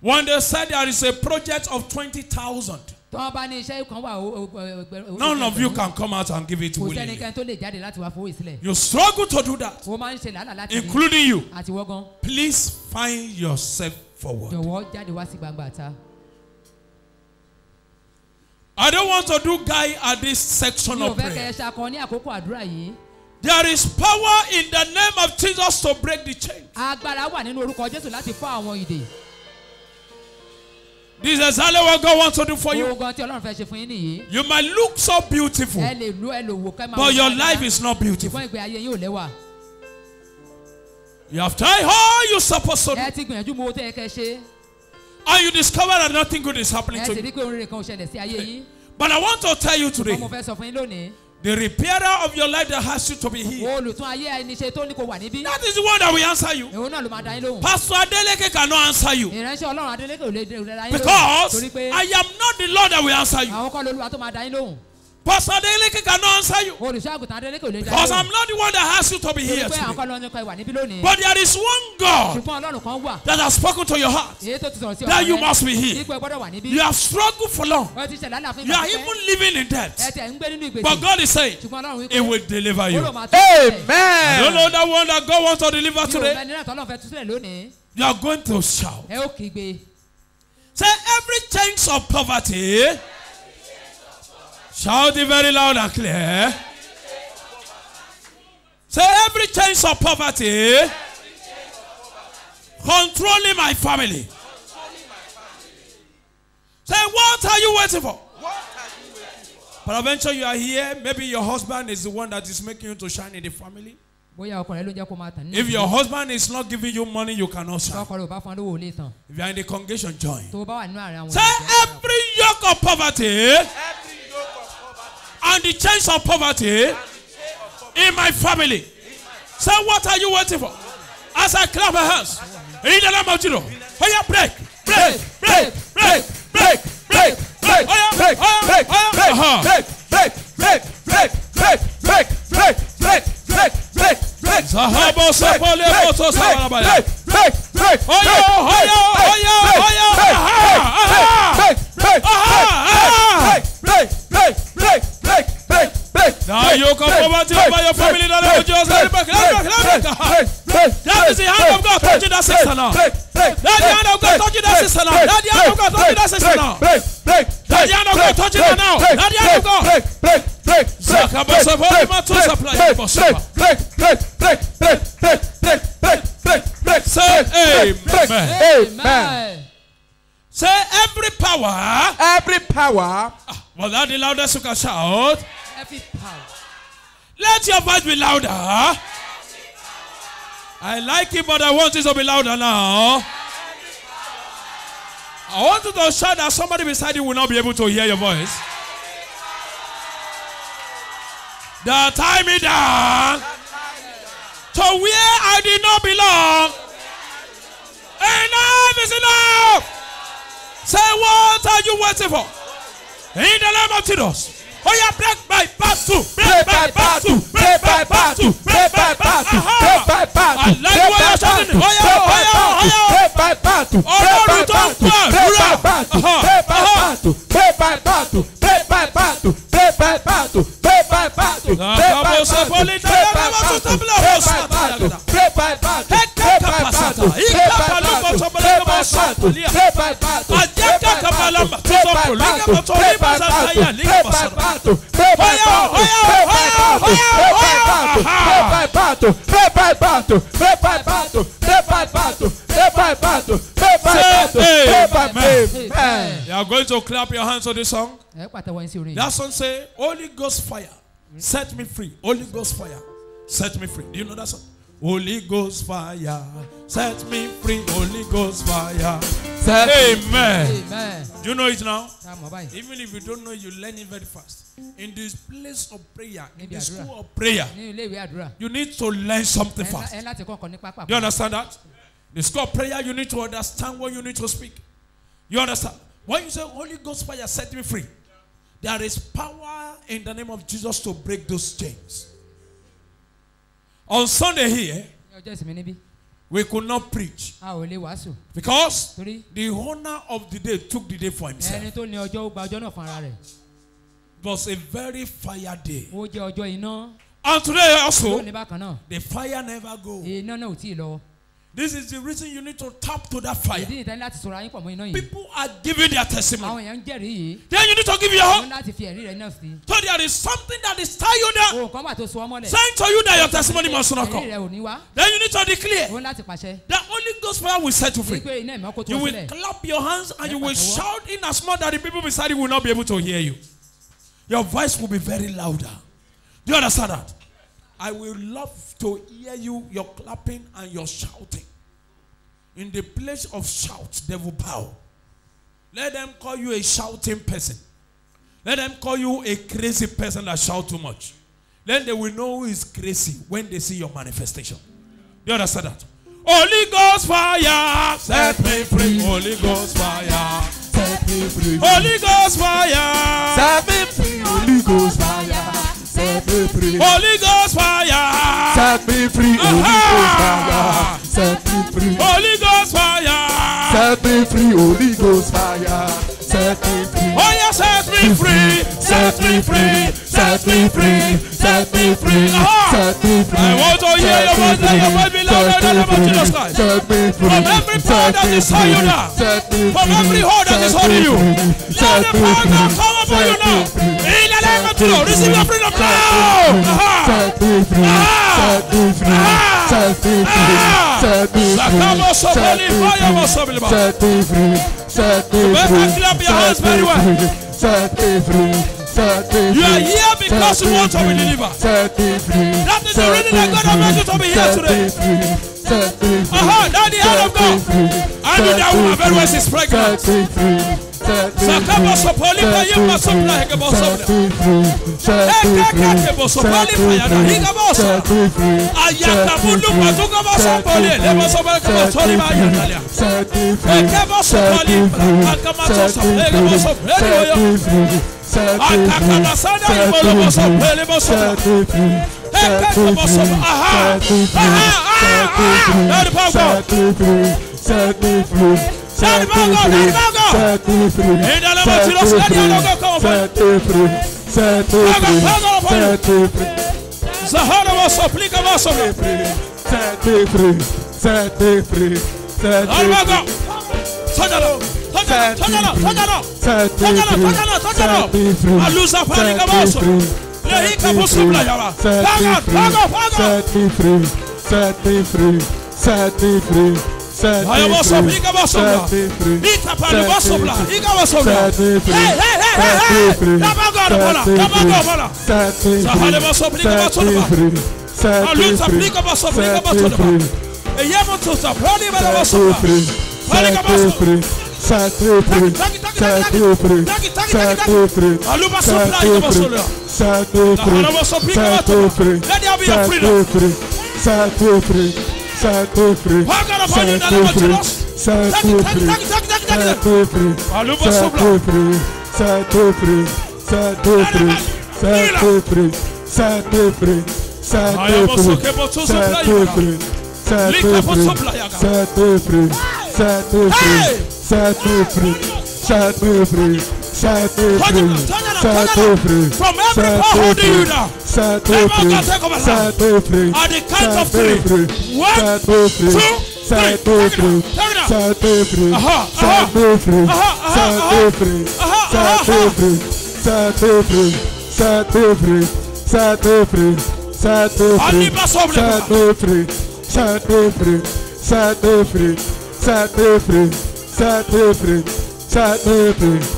When they said there is a project of 20,000, tí wọ́n bá ní iṣẹ́ kan wà o- o- o- o- none of you can come out and give it kò willingly. sẹ́nikẹ́ni tó lè jáde láti wá fowó ìsílẹ̀ You struggle to do that, o máa ń ṣe làálàá láti rí including you. àti wọ́gán Please find yourself forward. jọ̀wọ́ jáde wá sí gbangba àta I don't want to do guy at this section mi ò of fẹ́ kẹ́ prayer. ẹ ṣakọ ní àkókò àdúrà yìí There is power in the name of Jesus to break the chain. This is exactly what God wants to do for you. ohun gan tí ọlọ́run fẹ́ ṣe fún yín nìyí You might look so beautiful, ẹ lè lu ẹ lè wò kẹ́ máa but wò your dáadáa. life is not beautiful. ṣùgbọ́n ìgbé ayé yín ò lẹ́wà You have tried all you're supposed to do, ẹ ti gbìyànjú mo tẹ́ ẹ kẹ́ ṣe and you discover that nothing good is happening ẹ to sì you. rí pé orin rẹ̀ kan ò ṣẹlẹ̀ sí ayé yín But I want to tell you today, the repairer of your life that has you to be here, olùtún ayé ẹni ṣe tó ní kò wà níbí. That is the one that will answer you. èwo náà ló máa dá yín lóhùn? Pastor Adeleke cannot answer you. Ìránṣẹ́ ọlọ́run adélékè ò lè dé dá yín lóhùn. Because I am not the Lord that will answer you. àwọn kọ́ lolúwa tó máa dá yín lóhùn Pastor Adeleke cannot answer you olùṣọ́ àgùntàn adélékè ò lè yín because I'm not the one that has you to be here torí pé àwọn today. lọ́nà kan ìwà níbí lónìí But there is one God ṣùgbọ́n ọlọ́run kan wà that has spoken to your heart èyí tó ti sọ̀rọ̀ sí that you ọ̀rọ̀ must be here. ipò ẹ gbọ́dọ̀ wà níbí You have struggled for long. ó ti ṣẹlẹ̀ àlàáfíà You are even living in ẹ debt. tẹ̀ ń gbé nínú ìgbésẹ̀ But God is saying, ṣùgbọ́n ọlọ́run wípé He will deliver you. sílẹ̀. I don't Amen. know that one that God wants to deliver today. fẹ́ ọlọ́run fẹ́ lónìí You are going to shout. ẹ ó kígbe Say every chains of poverty. Shout it very loud and clear. Say every chains of poverty. Controlling my family. Say what are you waiting for? Peradventure you are here. Maybe your husband is the one that is making you to shine in the family. bóyá ọkọ rẹ ló ń jẹ́ kó máa tàn nínú If your husband is not giving you money, you cannot shine. ọkọ rẹ ò bá fún ọ lówó ò lè tàn If you are in the congregation, join. tó o bá wà nínú àárín àwọn Say every yoke of poverty and the chains of poverty in my family. Say, what are you waiting for? As I clap my hands, in the name of Jesus, oh yeah, break, break, break, break, break, break, break, oh yeah, break, oh yeah, break, oh break, yeah, uh-huh. break, break, break, break, break, break, break, break, break, break, break. Sahabo sapole moto sabarabaya. Break, break, Oh yeah, oh yeah, oh yeah, oh yeah, aha, aha. break, break, Aha, break, break, break break break break break. Now you come over to you by your family that will just let it back, let it back, let it back. That is the hand of God touching that sister now. That the hand of God touching that sister now. That the hand of God touching that sister now. That the hand of God touching her now. That the hand of God. Zakabasa volima to supply your Say amen. Amen. Say every power. Every power. Ah. Well, that the loudest you can shout. Every power. Let your voice be louder. I like it, but I want it to be louder now. I want you to shout that somebody beside you will not be able to hear your voice. The time is down to where I did not belong. Enough is enough. Say, what are you waiting for? In the name of Jesus. Oh yeah, break by battle, break by battle, break by battle, break by battle. break by battle, I like the way you're shouting. Oh yeah, oh yeah, oh yeah. break by battle, Ọlọ́run tó ń pa break by àdúrà. battle, Aha, break by aha. battle, break by battle, break by battle, break by battle, break by battle, break by Acabou battle, essa bolita, break by acabou essa battle, tabela, break moça. by battle, break by battle, Eka break by kapasata, battle, ika break by palupa battle, sobele break kama by sata battle, lia. break by battle, Ajaka break by kapalama, battle, break by tusopo, liga battle, moto, break liga by sata battle, ya, liga break by basara. battle, break by Hoya, battle, hoya, break by hoya, battle, hoya, break by hoya. battle, Aha. break by battle, break by battle, break by battle, break by battle, break by battle, break by Say battle, break by amen. Amen. You are going to clap your hands to this song. ẹ pàtẹ́wọ́ yín sí orin yìí. That song say, Holy Ghost fire, set me free. Holy Ghost fire, set me free. Do you know that song? Holy Ghost fire, set me free. Holy Ghost fire. Amen. amen. Do you know it now? ká mọ̀ báyìí. Even if you don't know, you learn it very fast. In this place of prayer, in the school of prayer, ní ilé ìwé àdúrà. you need to learn something fast. ẹ láti kọ́kọ́ ní pápá. Do you understand that? The school of prayer, you need to understand what you need to speak. You understand? When you say Holy Ghost fire set me free, there is power in the name of Jesus to break those chains. On Sunday here, we could not preach. Because the owner of the day took the day for himself. It was a very fire day. And today also, the fire never goes. This is the reason you need to tap to that fire. ìdí nìta ní láti sọ̀rọ̀ ayín pọ̀ mọ́ iná yìí People are giving their testimony. èèyàn ń jẹ́rìí yìí Then you need to give your wọ́n own. láti fi ẹ̀rí rẹ̀ náà sí So there is something that is tying you down. ohun kan wà tó so ọmọ lẹ̀ Saying to you that your testimony must not come. rẹ̀ ò ní wá Then you need to declare òun láti pàṣẹ that Holy Ghost fire will set you free. wípé iná ìmọ̀ kó tó You will clap your hands and you will shout in as much that the people beside you will not be able to hear you. Your voice will be very louder. Do you understand that? I will love to hear you, your clapping and your shouting. In the place of shout, they will bow. Let them call you a shouting person. Let them call you a crazy person that shout too much. Then they will know who is crazy when they see your manifestation. Do you understand that? Holy Ghost fire, set me free. Holy Ghost fire, Set me free. Holy Ghost fire, Set me free. Holy Ghost fire. Set me free. Holy Ghost fire, Set me free. Holy Ghost fire. Set me free. Holy Ghost fire. Set me free. Oh yeah, set me free, set me free, set me free, set me free, set me free. I want to hear your voice, let your voice be louder name of Jesus Christ. Set me free. From every power that is on you now. From every hold that is holding you. Let the power now come upon you Set me free. The receive your freedom now. Set me free. Ah. Set me free. Ah. Set me free. Ah. Set me free. Set me free. Set me free. Set me free. clap your hands very well. free. Set me free. Set me You are free. here because you want to be free. delivered. Set me free. That is the reason that God has free. made you to be here today. free. Free. Aha, that's the hand of God. free. I knew that woman very well free. she's pregnant. Sakabosopoli Payamasopla Hegabosopla Hekakabosopoli Payana Higabosa Ayakamulu Mazugabosopoli Lebosopoli Payana Hekabosopoli Akamasopoli Hegabosopoli Akakana Sana Ibolobosopoli Bosopoli Hekakabosopoli Aha Aha Aha Aha Aha Aha Aha Aha Aha Aha Aha set free, set free, set free, set free, set free. Zahara vas aplica vas sobre. Set free, set free, set free. Sadalo, sadalo, sadalo, sadalo, sadalo, sadalo. Alusa fariga vas. Lehica posibla yara. Paga, paga, paga. Set free, set free, set free set me free, set me free, set me free, hey, hey, hey, hey, hey, set me free, set me free, set me free, set me free, set me free, set me free, set me free, set me free, set me free, set me free, set me free, set me free, set me free, set me free, set me free. Set free. Set free. Set free. Set free. Set free. Set free. Set free. Set free. Set free. Set free. Set free. Set free. Set free. Set free. Set free. Set me free. Set me free. From every me holding you down. Set me free. Set me free. At the count of three. One, two, Set me free. Set me free. Set me free. Set me free. Set me free. Set me free. Set me free. Set me free. Set me free. Set me free. Set me free. Set me free. Set me free. Set me free. Set me free.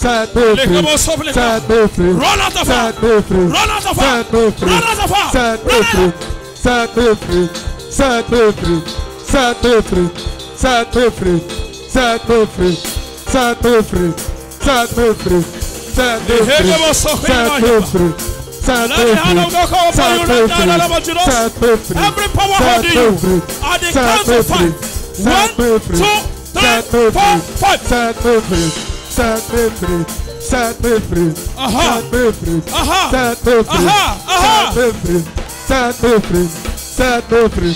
Set me Lick free. up, stop, lick up. Set me free. Run out of fire. Set me free. Run out of fire. Set me free. Run out of fire. Set me Run free. out. Set me free. Set me free. Set me free. Set me free. Set me free. Set me free. Set me free. Set me Hey, free. give us some Set favor. me free. Set Let me the hand free. of God come upon Set you me right now in the name of free. Jesus. Set me free. Every power Set holding me you. free. At the Set count me of free. five. Set me One, free. two, Set three, me four, free. five. Set me free. Set me free. Set me free. Aha. Set me free. Aha. Set me free. Aha. Aha. Set me free. Set me free. Set me free.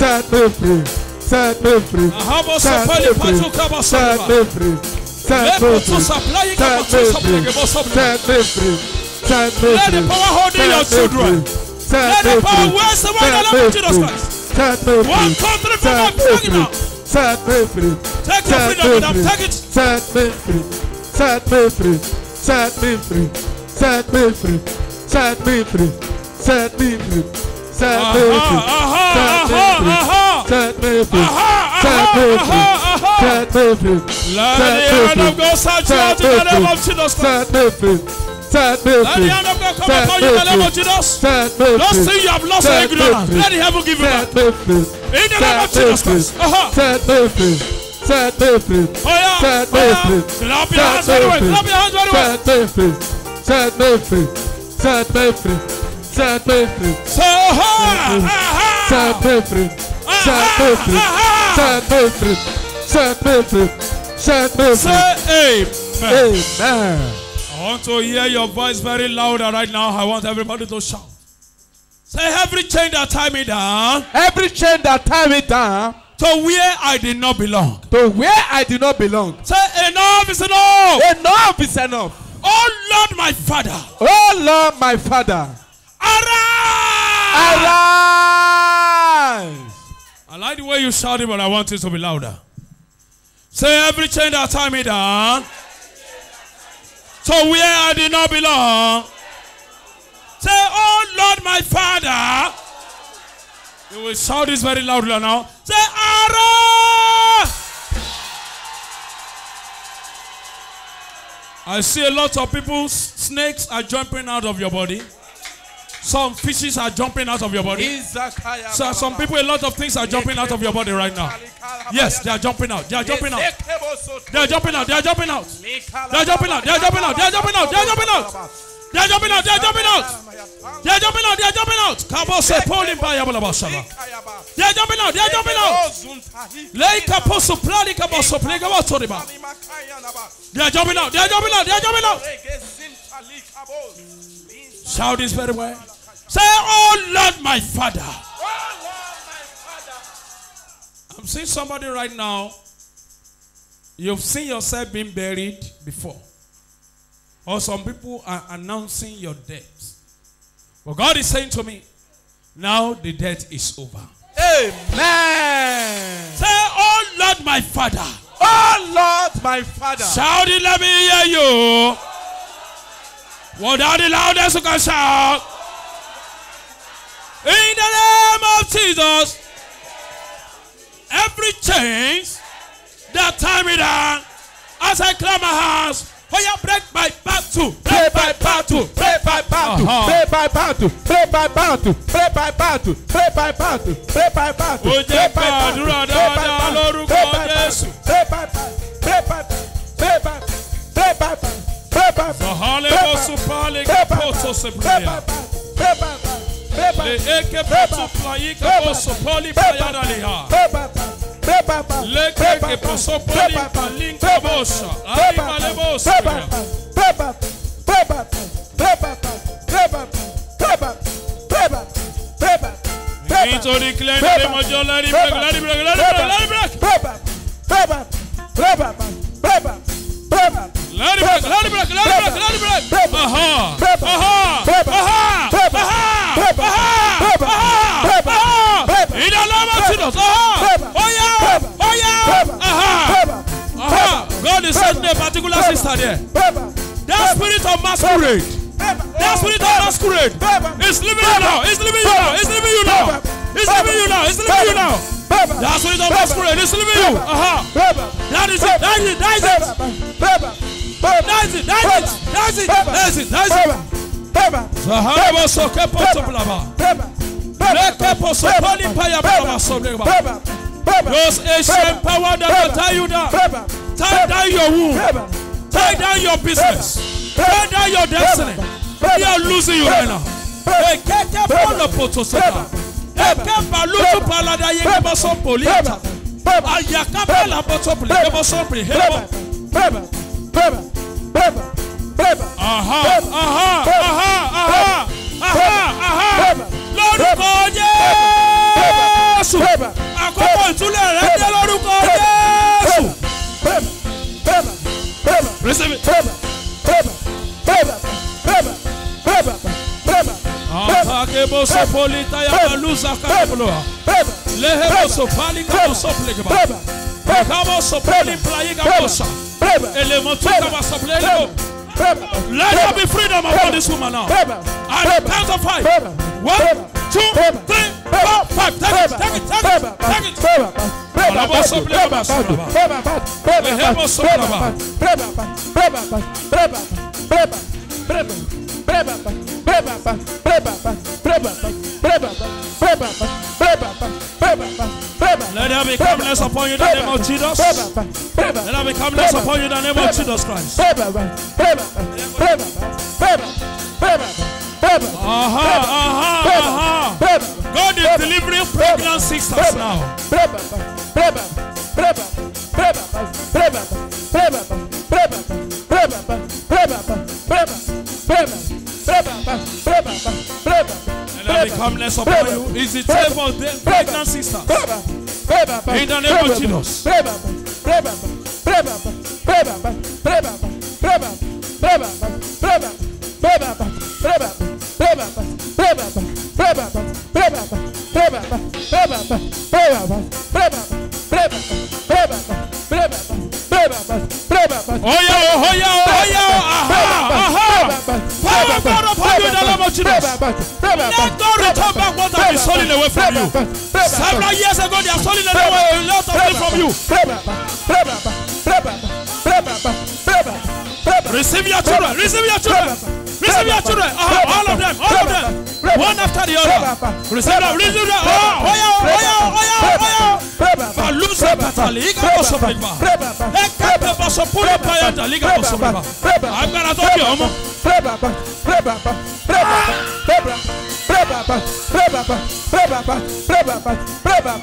Set me free. Set me free. Aha, bo Set sopeli me free. patu kaba Set sopa. me free. Set me Let free. to supply you Set kaba me to supply free. you bo sopli. Set me free. Set me Let the free. power holding your Set me children. free. Set Let me the power free. where's the one Set that me love Jesus free. Christ. Set me free. One, two, three, four, Set five, me take it free. now. Set me free. Take your Set freedom, me madam. free. Take it. Set me free. Set me free. Set me free. Set me free. Set me free. Set me free. Set me free. Set me free. Set me free. Set me free. Set me free. Let Set the me hand free. of God search you out Set in me the name free. of Jesus Christ. Set me free. Set me Let the free. hand of God come Set upon you in the me name of free. Jesus. Set me free. you have lost Set me free. Let the heaven give you back. Set me free. In the name of Set me Jesus free. Christ. Aha. Set me free. Set me free. Oh yeah. Set Oh me yeah. free. Clap your hands Set me free. Clap your hands very well. Set me free. Set me free. Set me free. Set me free. Set me free. Set me free. Set me free. Set me free. Set me free. Say amen. Amen. I want to hear your voice very louder right now. I want everybody to shout. Say every chain that tie me down Every chain that tie me down to where I did not belong. to where I do not belong. Say enough is enough. Enough is enough. Oh Lord, my Father, Oh Lord, my Father, arise. arise. I like the way you shout it, but I want it to be louder. Say every chain that tie me down to where I did not belong. Say, Oh Lord, my Father. You will shout this very loudly now. Say, Aaron. I see a lot of people, snakes are jumping out of your body. Some fishes are jumping out of your body. So some people, a lot of things are jumping out of your body right now. Yes, they are jumping out. They are jumping out. They are jumping out. They are jumping out. They are jumping out. They are jumping out. They are jumping out. They are jumping out. They are jumping out. They are jumping out. They are jumping out. They are jumping out. Kabo se poli ba ya bala bashala. They are jumping out. They are jumping out. Lei kapo so plani kabo so plani kabo so riba. They are jumping out. They are jumping out. They are jumping out. Shout this very well. Say, Oh Lord, my Father. I'm seeing somebody right now. You've seen yourself being buried before. Or some people are announcing your death. But God is saying to me, now the death is over. Amen. Say, Oh Lord, my Father. Oh Lord, my Father. Shout it, let me hear you. Without the loudest you can shout. In the name of Jesus, every chains that time me down as I clap my hands, oh yeah, break my battle, Pray break by my battle, pray by battle, Uh-huh. pray by battle, pray by battle, pray by battle, pray by battle, pray by battle, Ó jẹ́ pray by battle, gbàdúrà pray by dáadáa battle, lórúkọ pray by Jésù. battle, pray by battle, pray by pray by pray by pray by Zahale pray by bosu pale pray by kapoto se pray by playa. pray by pray by Le eke posu playi kaposo poli playada liha. Leke posopoli palinka bosa. Arima le bosa. Nítorí kílẹ̀ ní ilé mọ́jọ́ lárí bírèkì lárí bírèkì lárí bírèkì lárí bírèkì. Lárí bírèkì lárí bírèkì lárí bírèkì lárí bírèkì. Aha! Aha! Aha! Aha! Aha! Aha! Ìdá lọ́wọ́ sí lọ sọ́hà. God is sending a particular sister there. That spirit of masquerade. That spirit of masquerade It's leaving you now. It's leaving you now. It's leaving you now. It's leaving you now. It's leaving you now. That spirit of masquerade is leaving you. Uh-huh. That is it. That is it. That is it. That's it. That's it. That's it. That's it. That's it. That's it. That's it. Those Asian power that will tie you down. Tie down your womb. Tie down your business. Tie down your destiny. They are losing you right now. They get up on the potosata. They get balutu palada yegeba sopoliata. Ayakabela botopli yegeba sopli hebo. Beba, beba. Aha, aha, aha, aha, aha, aha. Lord God. Jésù àkókò ìtúlẹ̀ rẹ dé lórúkọ Jésù. Receive it. Akebo sopoli taya balu zakablo. Lehebo sopali kabo sople kaba. Kabo sopoli playi kabo sa. Elementu kaba sople kabo. Let there be freedom upon this woman now. At the count of five. One, two, three. Let there be calmness upon you in the name of Jesus. Let there be calmness upon you in the name of Jesus Christ. Aha, aha, aha. God is delivering pregnant sisters now. Let there be calmness upon you. Is the table of the pregnant sisters. In the name of Jesus. Oh yeah, oh yeah, oh yeah, aha, aha. Power Let God Several years ago, they are stolen away a lot of money from you. Receive your children. Receive your children. Receive your children. Uh, all of them. All of them. One after the other. Receive them. Receive them. Oh, oya, oya, oya, oya. Baluza batali. Iga boso bliba. Ekebe boso puli payanta. Liga boso bliba. Agbára tó di ọmọ. Breba, breba, breba, breba, breba,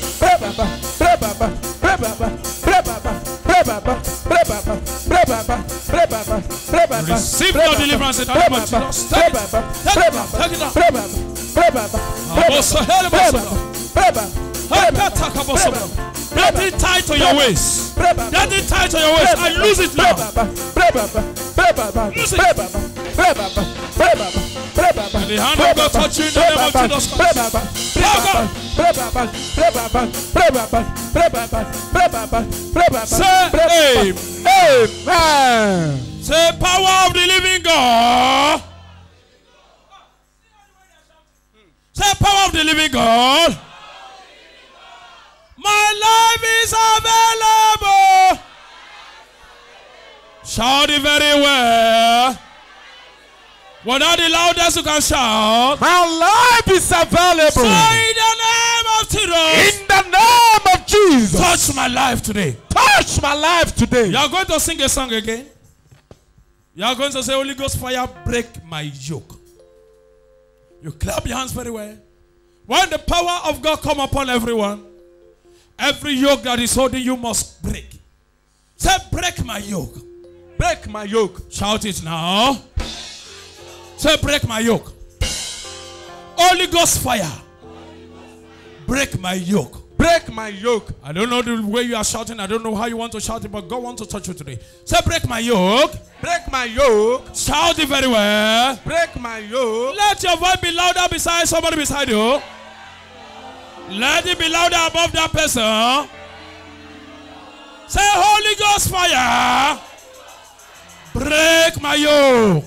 Let her lie down. Receive your deliverance in the name of Jesus. Take it. Take it. Take it out. Aboso, hele boso. Hekata kaboso. Get it tied to your waist. Get it tied to your waist. I lose it now. Lose it. The hand of God touch you in the name of Jesus Christ. Say. Amen. Say power of the living God. Say power of the living God. My life is available. Shout it very well. Without the loudest you can shout. My life is available Say in the name of Jesus. in the name of Jesus. Touch my life today. Touch my life today. You are going to sing a song again. You are going to say, Holy Ghost fire, break my yoke. You clap your hands very well. When the power of God come upon everyone, every yoke that is holding you must break. Say, break my yoke. Break my yoke. Shout it now. Say, break my yoke. Holy Ghost fire, break my yoke. Break my yoke. I don't know the way you are shouting. I don't know how you want to shout it, but God wants to touch you today. Say, break my yoke. Break my yoke. Shout it very well. Break my yoke. Let your voice be louder beside somebody beside you. Let it be louder above that person. Say, Holy Ghost fire. Break my yoke.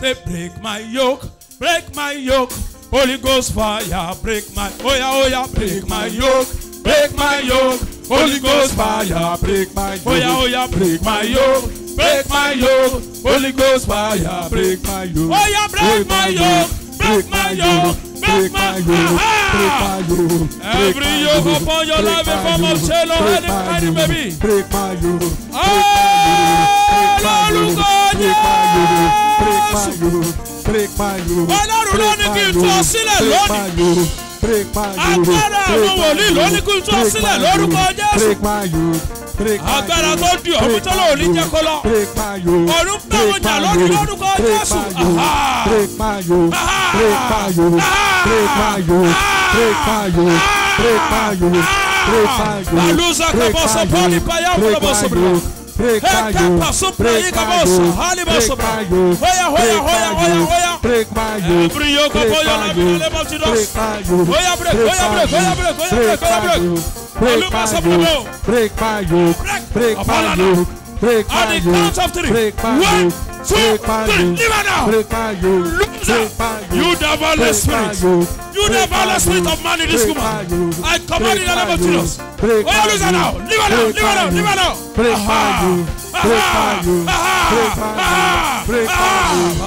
Say, break my yoke. Break my yoke. Holy Ghost fire. Break my. Oh yeah, oh yeah. Break my yoke. Break my yoke. Holy Ghost fire. Break my yoke. Oh yeah, oh yeah. Break my yoke. Break my yoke. Holy Ghost fire. Break my yoke. Oh yeah, break my yoke, break my yoke, break my yoke. Break my yoke. Every yoke upon your life in form of shell or any kind of baby. Break my yoke. Oh, lórúkọ Break my yoke. Break my yoke. Jésù. Ọlọ́run ló ní kí n tú ọ sílẹ̀ lónìí. Agbára àwọn wòlíì ló ní kí n tú ọ sílẹ̀ lórúkọ Jésù agbára tó di ọ̀run tó lòun ní jẹ́ kó lọ. ọ̀run bá wọn jà lọ́dún lórúkọ Jésù. Alusa kabosa poli paya wala bosobro. Boso my bro. yoke. Break my Heka yoke. paso Break prayi my kaboso. yoke. Hali Break boso my bro. yoke. Hoya, hoya, Break hoya, my hoya, yoke. hoya. Break my yoke. Every yoke Break upon your my life in the yoke. name of Jesus. Break my yoke. Hoya, break, Break hoya, my break, hoya, yoke. break, hoya, Break break, hoya, my break. yoke. Break Olúwa my sọ fún mi o. yoke. Break my yoke. Break. Break Upon my her now. yoke. Break On my the yoke. count of three. Break my One, yoke. two, Break my three. yoke. Leave her now. Break my yoke. You the violent spirit. You the violent spirit of man in this woman. I command in the name of Jesus. Oh, listen now. Leave her now. Leave her now. Leave her now. Break my Break my Break my Aha. Aha. Break my Aha. Aha.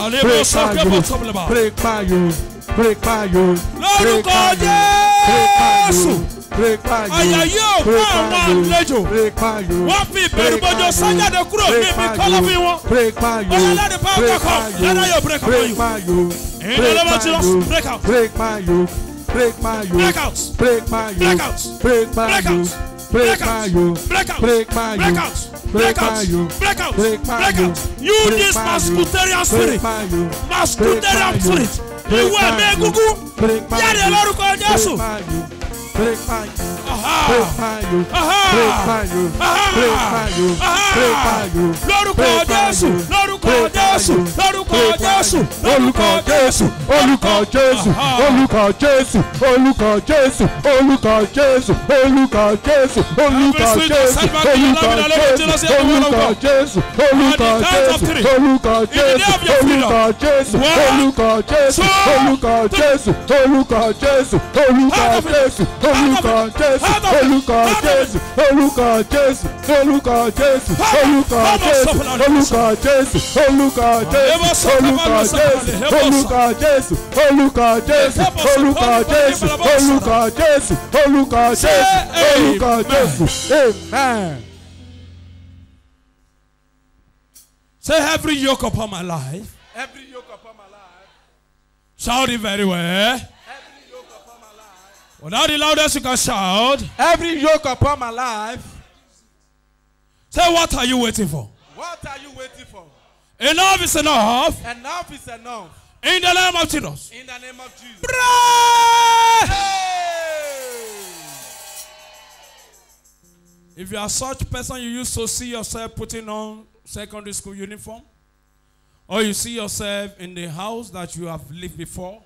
Lórúkọ Jésù. Yoke. Break my yoke. Àyà yóò mú Break àwọn my yoke. àlejò. Break my yoke. Wọ́n fi ìbẹ̀rù Break bójú my sájáde yoke. kúrò Break níbi my kọ́lọ́fín yoke. wọn. Break my Oya, yoke. let the power Break come. my Let yoke. your break upon Break you. my yoke. In the Break name of my Jesus, yoke. break out. Break my yoke. break my yoke, Break out. break my yoke, Break out. break my Break out. yoke, break Break my out. yoke, Break out. break my Break yoke, out. break Break my out. yoke, Break out. break my Break yoke, out. You break this my Mascuterian yoke, spirit. break my yoke, Mascuterian break my spirit. yoke, break Ìwọ my ẹ̀mí yoke, egungun. break my Jáde yoke, lórúkọ Jésù. Break my preparo, preparo, preparo, preparo. Lórúkọ Jésù, lórúkọ Jésù, lórúkọ Jésù, lórúkọ Jésù, olùkọ Jésù, olùkọ Jésù, olùkọ Jésù, olùkọ Jésù, olùkọ Jésù, olùkọ Jésù, olùkọ Jésù, olùkọ Jésù, olùkọ Jésù, olùkọ Jésù, olùkọ Jésù, olùkọ Jésù, olùkọ Jésù, olùkọ Jésù, olùkọ Jésù, olùkọ Jésù. Jésù, Out of it. olùkọ́ Out of it. Jésù, olùkọ́ Jésù, olùkọ́ Jésù, olùkọ́ Vamos, Jésù, sopla, olùkọ́ Jésù, olùkọ́ Jésù, Hemos sopla, olùkọ́ vamos, sopla, Jésù, hemos olùkọ́ Jésù, olùkọ́ Jésù, Hemos olùkọ́ sopla, Jésù, vamos, olùkọ́ Jésù, olùkọ́ Say Jésù, olùkọ́ amen. Jésù. Amen. Say every yoke upon my life. Every yoke upon my life, Shout it very well. Life, Without the loudest you can shout. every yoke upon my life. Say what are you waiting for? What are you waiting for? Enough is enough. Enough is enough. In the name of Jesus. In the name of Jesus. Pray! Hey! If you are such person, you used to see yourself putting on secondary school uniform, or you see yourself in the house that you have lived before,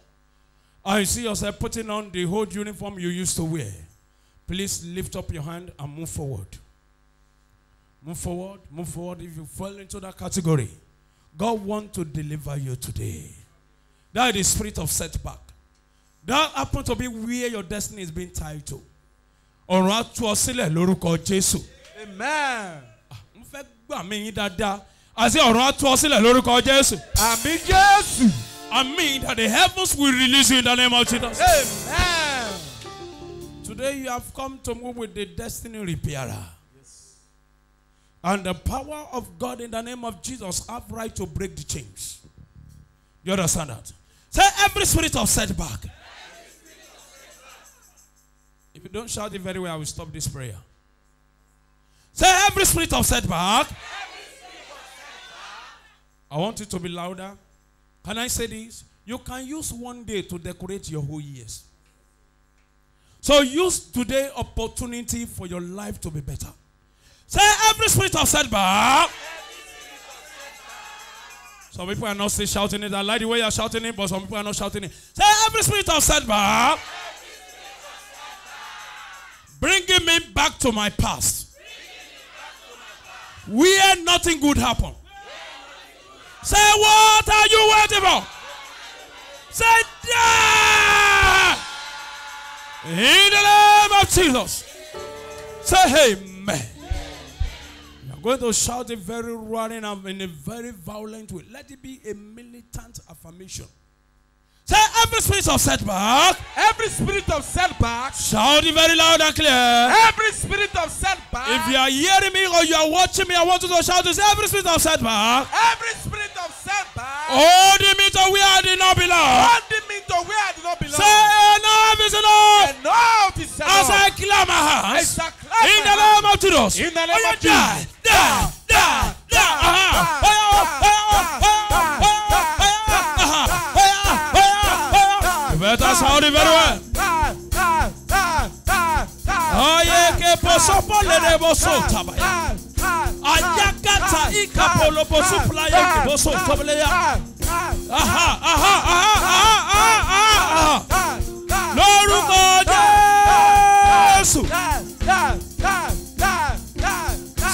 you see yourself putting on the old uniform you used to wear, please lift up your hand and move forward. Move forward, move forward. If you fall into that category, God wants to deliver you today. That is the spirit of setback. That happen to be where your destiny is being tied to. ọ̀run á tú ọ sílẹ̀ lórúkọ jésù. Amen. Ah, mo fẹ́ gbà mí yín dáadáa àti ọ̀run á tú ọ sílẹ̀ lórúkọ jésù. Àmì Jésù. I mean that the heavens will release you in the name of Jesus. Amen. Today you have come to move with the destiny repairer. And the power of God in the name of Jesus have right to break the chains. You understand that? Say every spirit of setback. If you don't shout it very well, I will stop this prayer. Say every spirit of setback. I want it to be louder. Can I say this? You can use one day to decorate your whole years. So use today opportunity for your life to be better. Say every spirit of setback. Some people are not still shouting it. I like the way you're shouting it, but some people are not shouting it. Say every spirit of setback. Bringing me back to my past. Where nothing good happened. Say what are you waiting for? Say die. In the name of Jesus. Say amen. You are going to shout it very roaring and in a very violent way. Let it be a militant affirmation. Say every spirit of setback. Every spirit of setback. Shout it very loud and clear. Every spirit of setback. If you are hearing me or you are watching me, I want you to shout this every spirit of setback. Every spirit of setback. Holding me to where I did not belong. Holding me to where I do not belong. Say enough is enough. Enough is As I enough. clap my hands. As I clap In my the name of Jesus. In the name Oh, of you die, Jesus. die, die, die. Uh-huh. Oh, yeah, oh, yeah, oh, yeah, oh, yeah, oh, ah, Oye, que posopo le debo solta, vaya. ah, ah, Ayakata ikapolo posupla ya que boso tobele ya. ah, ah, Aha, aha, aha, aha, aha, aha. ah, ah, Lórúkọ Jésù.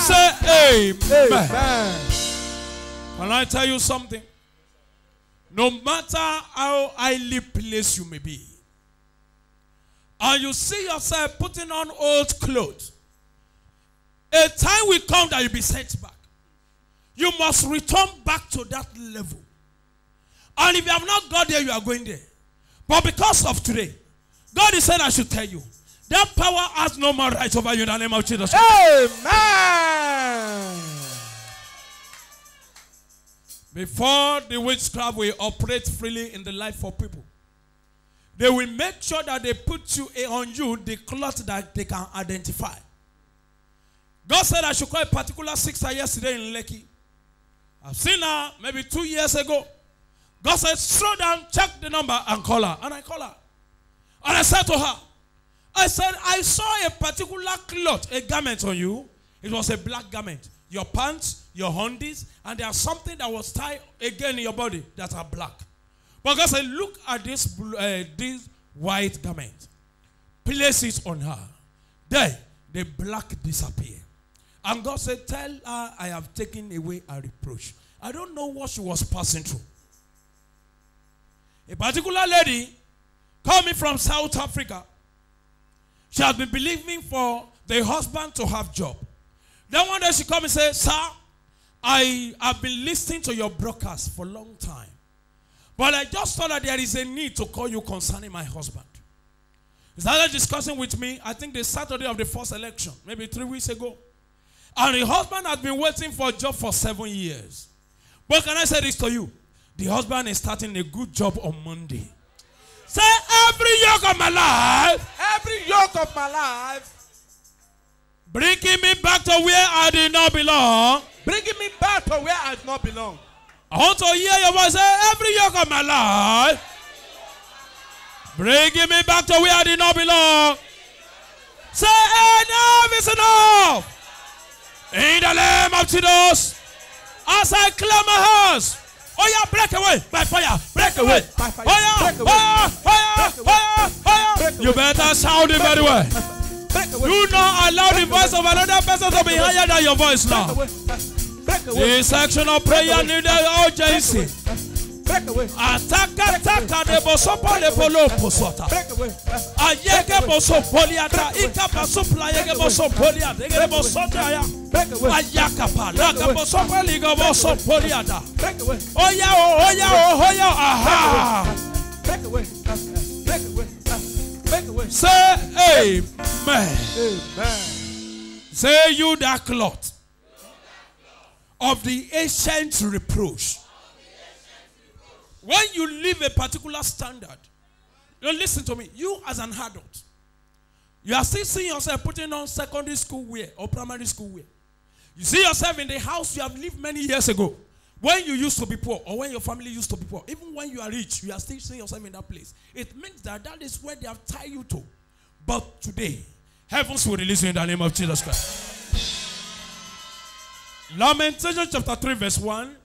Say amen. Amen. Can I tell you something? No matter how highly placed you may be, and you see yourself putting on old clothes, a time will come that you'll be sent back. You must return back to that level. And if you have not got there, you are going there. But because of today, God is saying, I should tell you, that power has no more right over you in the name of Jesus. Amen. Before the witchcraft will operate freely in the life of people, they will make sure that they put you eh, on you the cloth that they can identify. God said I should call a particular sister yesterday in Lekki. I've seen her maybe two years ago. God said, slow down, check the number and call her. And I call her. And I said to her, I said, I saw a particular cloth, a garment on you. It was a black garment. Your pants, your undies, and there's something that was tied again in your body that are black. But God said, look at this, uh, this white garment. Place it on her. There, the black disappear. And God said, tell her I have taken away a reproach. I don't know what she was passing through. A particular lady coming from South Africa. She has been believing for the husband to have job. Then one day she come and say, Sir, I have been listening to your broadcast for a long time. But I just thought that there is a need to call you concerning my husband. He started discussing with me, I think the Saturday of the first election, maybe three weeks ago. And the husband has been waiting for a job for seven years. But can I say this to you? The husband is starting a good job on Monday. Say every yoke of my life, Every yoke of my life, bringing me back to where I did not belong. bringing me back to where I did not belong. I want to hear your voice. Say every yoke of my life, bringing me back to where I did not belong. Say enough is enough. In the name of Jesus, as I clap my hands. Oh yeah, break away by fire, break away, By fire, fire, break away. fire, fire, fire, fire. You better sound it very well. Do not allow the voice of another person to be higher than your voice now. away. Break away. The section of prayer needed urgency. Ataka taka de bosopo le polo posota. Ayeke boso poliata. Ika baso playege boso poliata. Ege bosota ya. Ayaka pa. Laka bosopo liga boso poliata. Oya o, oya o, oya. Aha. Say amen. Amen. Say you that cloth of the ancient reproach. When you live a particular standard, you listen to me. You as an adult, you are still seeing yourself putting on secondary school wear or primary school wear. You see yourself in the house you have lived many years ago. When you used to be poor, or when your family used to be poor, even when you are rich, you are still seeing yourself in that place. It means that that is where they have tied you to. But today, heavens will release you in the name of Jesus Christ. Lamentation chapter 3, verse 1.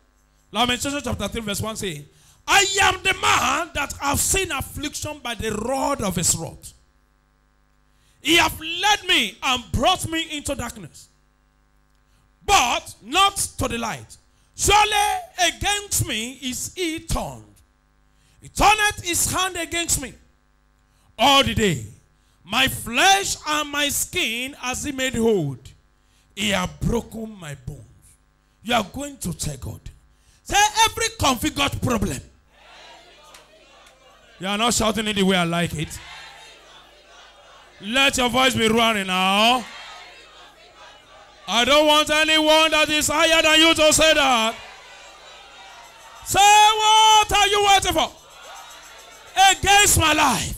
Lamentation chapter 3, verse 1 saying, I am the man that have seen affliction by the rod of his rod. He have led me and brought me into darkness, but not to the light. Surely against me is he turned. He turneth his hand against me all the day. My flesh and my skin as he made whole. He have broken my bones. You are going to tell God. Say every configured problem. You are not shouting it the way I like it. Let your voice be roaring now. I don't want anyone that is higher than you to say that. Say, what are you waiting for? Against my life.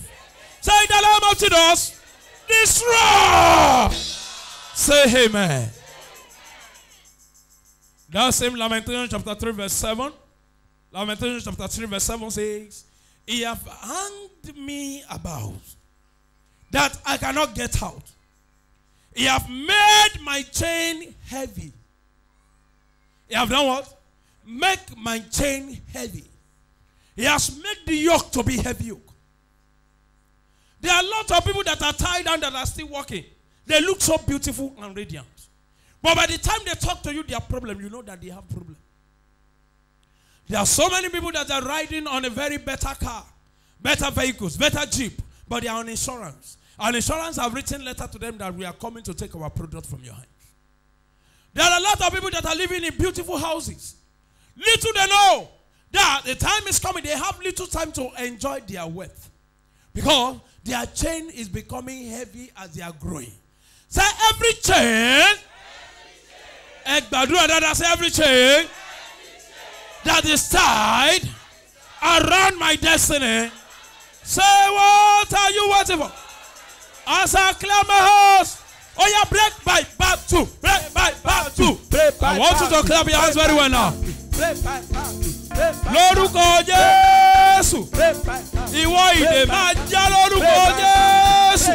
Say, the name of Jesus, destroy. Say, amen. That same Lamentation chapter 3, verse 7. Lamentation chapter 3, verse 7 says, He have hanged me about that I cannot get out. He have made my chain heavy. He have done what? Make my chain heavy. He has made the yoke to be heavy yoke. There are a lot of people that are tied down that are still walking. They look so beautiful and radiant. But by the time they talk to you, their problem, you know that they have problem. There are so many people that are riding on a very better car, better vehicles, better jeep, but they are on insurance. And insurance have written letter to them that we are coming to take our product from your hand. There are a lot of people that are living in beautiful houses. Little they know that the time is coming, they have little time to enjoy their wealth. Because their chain is becoming heavy as they are growing. Say every chain. Ẹ gbàdúrà dáadáa say every chain that is tied around my destiny. Say, what are you waiting for? As I clear my house. Oh, yeah, break by back two. Break by back two. I want you to clap your hands very well now. Lórúkọ Jésù. Ìwọ ìdè máa já lórúkọ Jésù.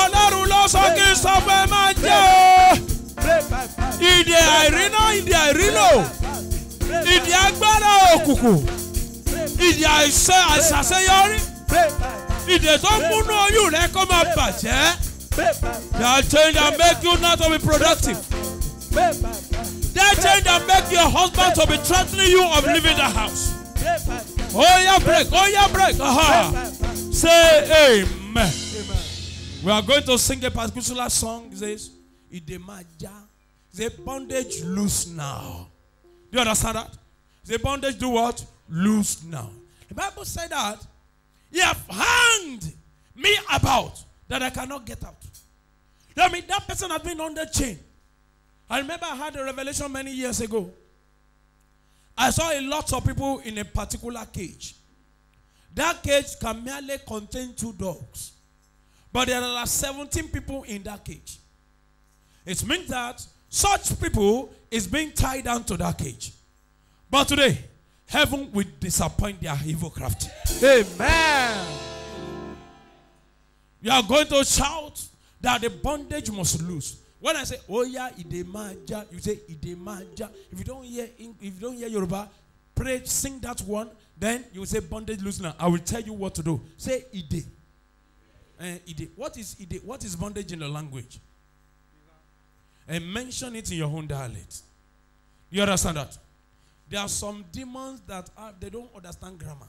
Ọlọ́run ló sọ kí n sọ pé máa jẹ́ o. Ìdè àìrínà ìdè àìrílò. Ìdè agbára òkùnkùn. Ìdè àìsàṣeyọrí. Ìdè tó múnú oyún rẹ kó máa bàjẹ́. That change that make you not to be productive. That change that make your husband to be threatening you of leaving the house. Oh yeah, break. Oh yeah, break. Aha. Say amen. We are going to sing a particular song. It says, Idemaja. The bondage loose now. Do you understand that? The bondage do what? Loose now. The Bible said that He have hanged me about that I cannot get out. That means that person has been on the chain. I remember I had a revelation many years ago. I saw a lot of people in a particular cage. That cage can merely contain two dogs. But there are 17 people in that cage. It means that such people is being tied down to that cage. But today, heaven will disappoint their evil craft. Amen. You are going to shout that the bondage must lose. When I say, "Oh yeah, idemaja," you say idemaja. If you don't hear, if you don't hear Yoruba, pray, sing that one. Then you will say bondage loose now. I will tell you what to do. Say ide. Eh, ide. What is ide? What is bondage in the language? And mention it in your own dialect. You understand that? There are some demons that are, they don't understand grammar.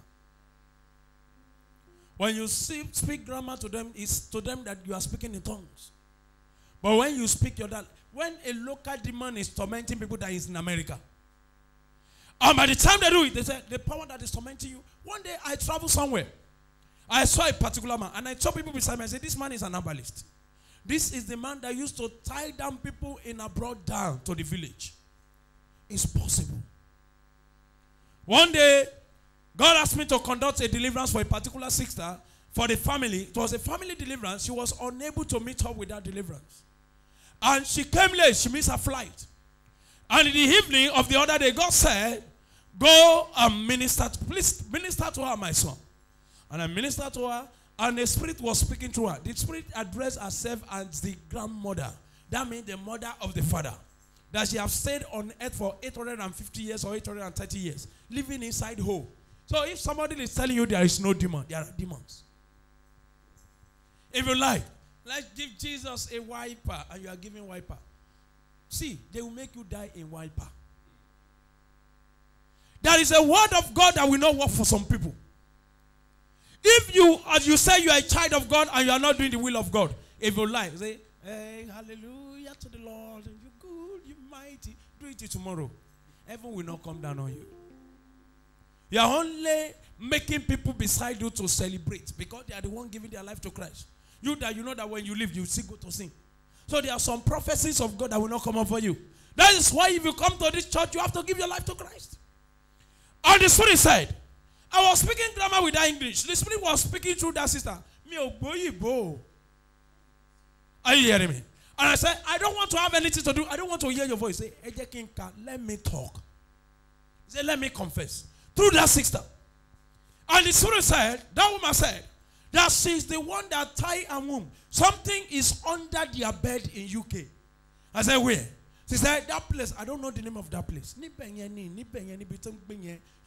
When you see, speak grammar to them, it's to them that you are speaking in tongues. But when you speak your dialect, when a local demon is tormenting people that is in America, and by the time they do it, they say, the power that is tormenting you. One day I travel somewhere. I saw a particular man, and I saw people beside me. I said, This man is an herbalist. This is the man that used to tie down people in a brought down to the village. It's possible. One day, God asked me to conduct a deliverance for a particular sister for the family. It was a family deliverance. She was unable to meet up with that deliverance. And she came late. She missed her flight. And in the evening of the other day, God said, Go and minister. Please minister to her, my son. And I ministered to her, and the spirit was speaking to her. The spirit addressed herself as the grandmother. That means the mother of the father. That she have stayed on earth for 850 years or 830 years, living inside home. So if somebody is telling you there is no demon, there are demons. If you like, let's give Jesus a wiper and you are giving wiper. See, they will make you die in wiper. There is a word of God that will not work for some people. If you, as you say, you are a child of God and you are not doing the will of God, if you lie, say, hey, hallelujah to the Lord, do it tomorrow. Heaven will not come down on you. You are only making people beside you to celebrate because they are the one giving their life to Christ. You that you know that when you leave, you still go to sing. So there are some prophecies of God that will not come up for you. That is why if you come to this church, you have to give your life to Christ. On the Spirit said, I was speaking grammar with that English. The Spirit was speaking through that sister. Me gbóyìnbó. Are you hearing me? And I said, I don't want to have anything to do. I don't want to hear your voice. Say, "Ẹ jẹ́ kí n kà, let me talk. He said, let me confess. Through that sister. And the Spirit said, that woman said, that she's the one that tie a womb. Something is under their bed in UK. I said, where? She said, that place, I don't know the name of that place.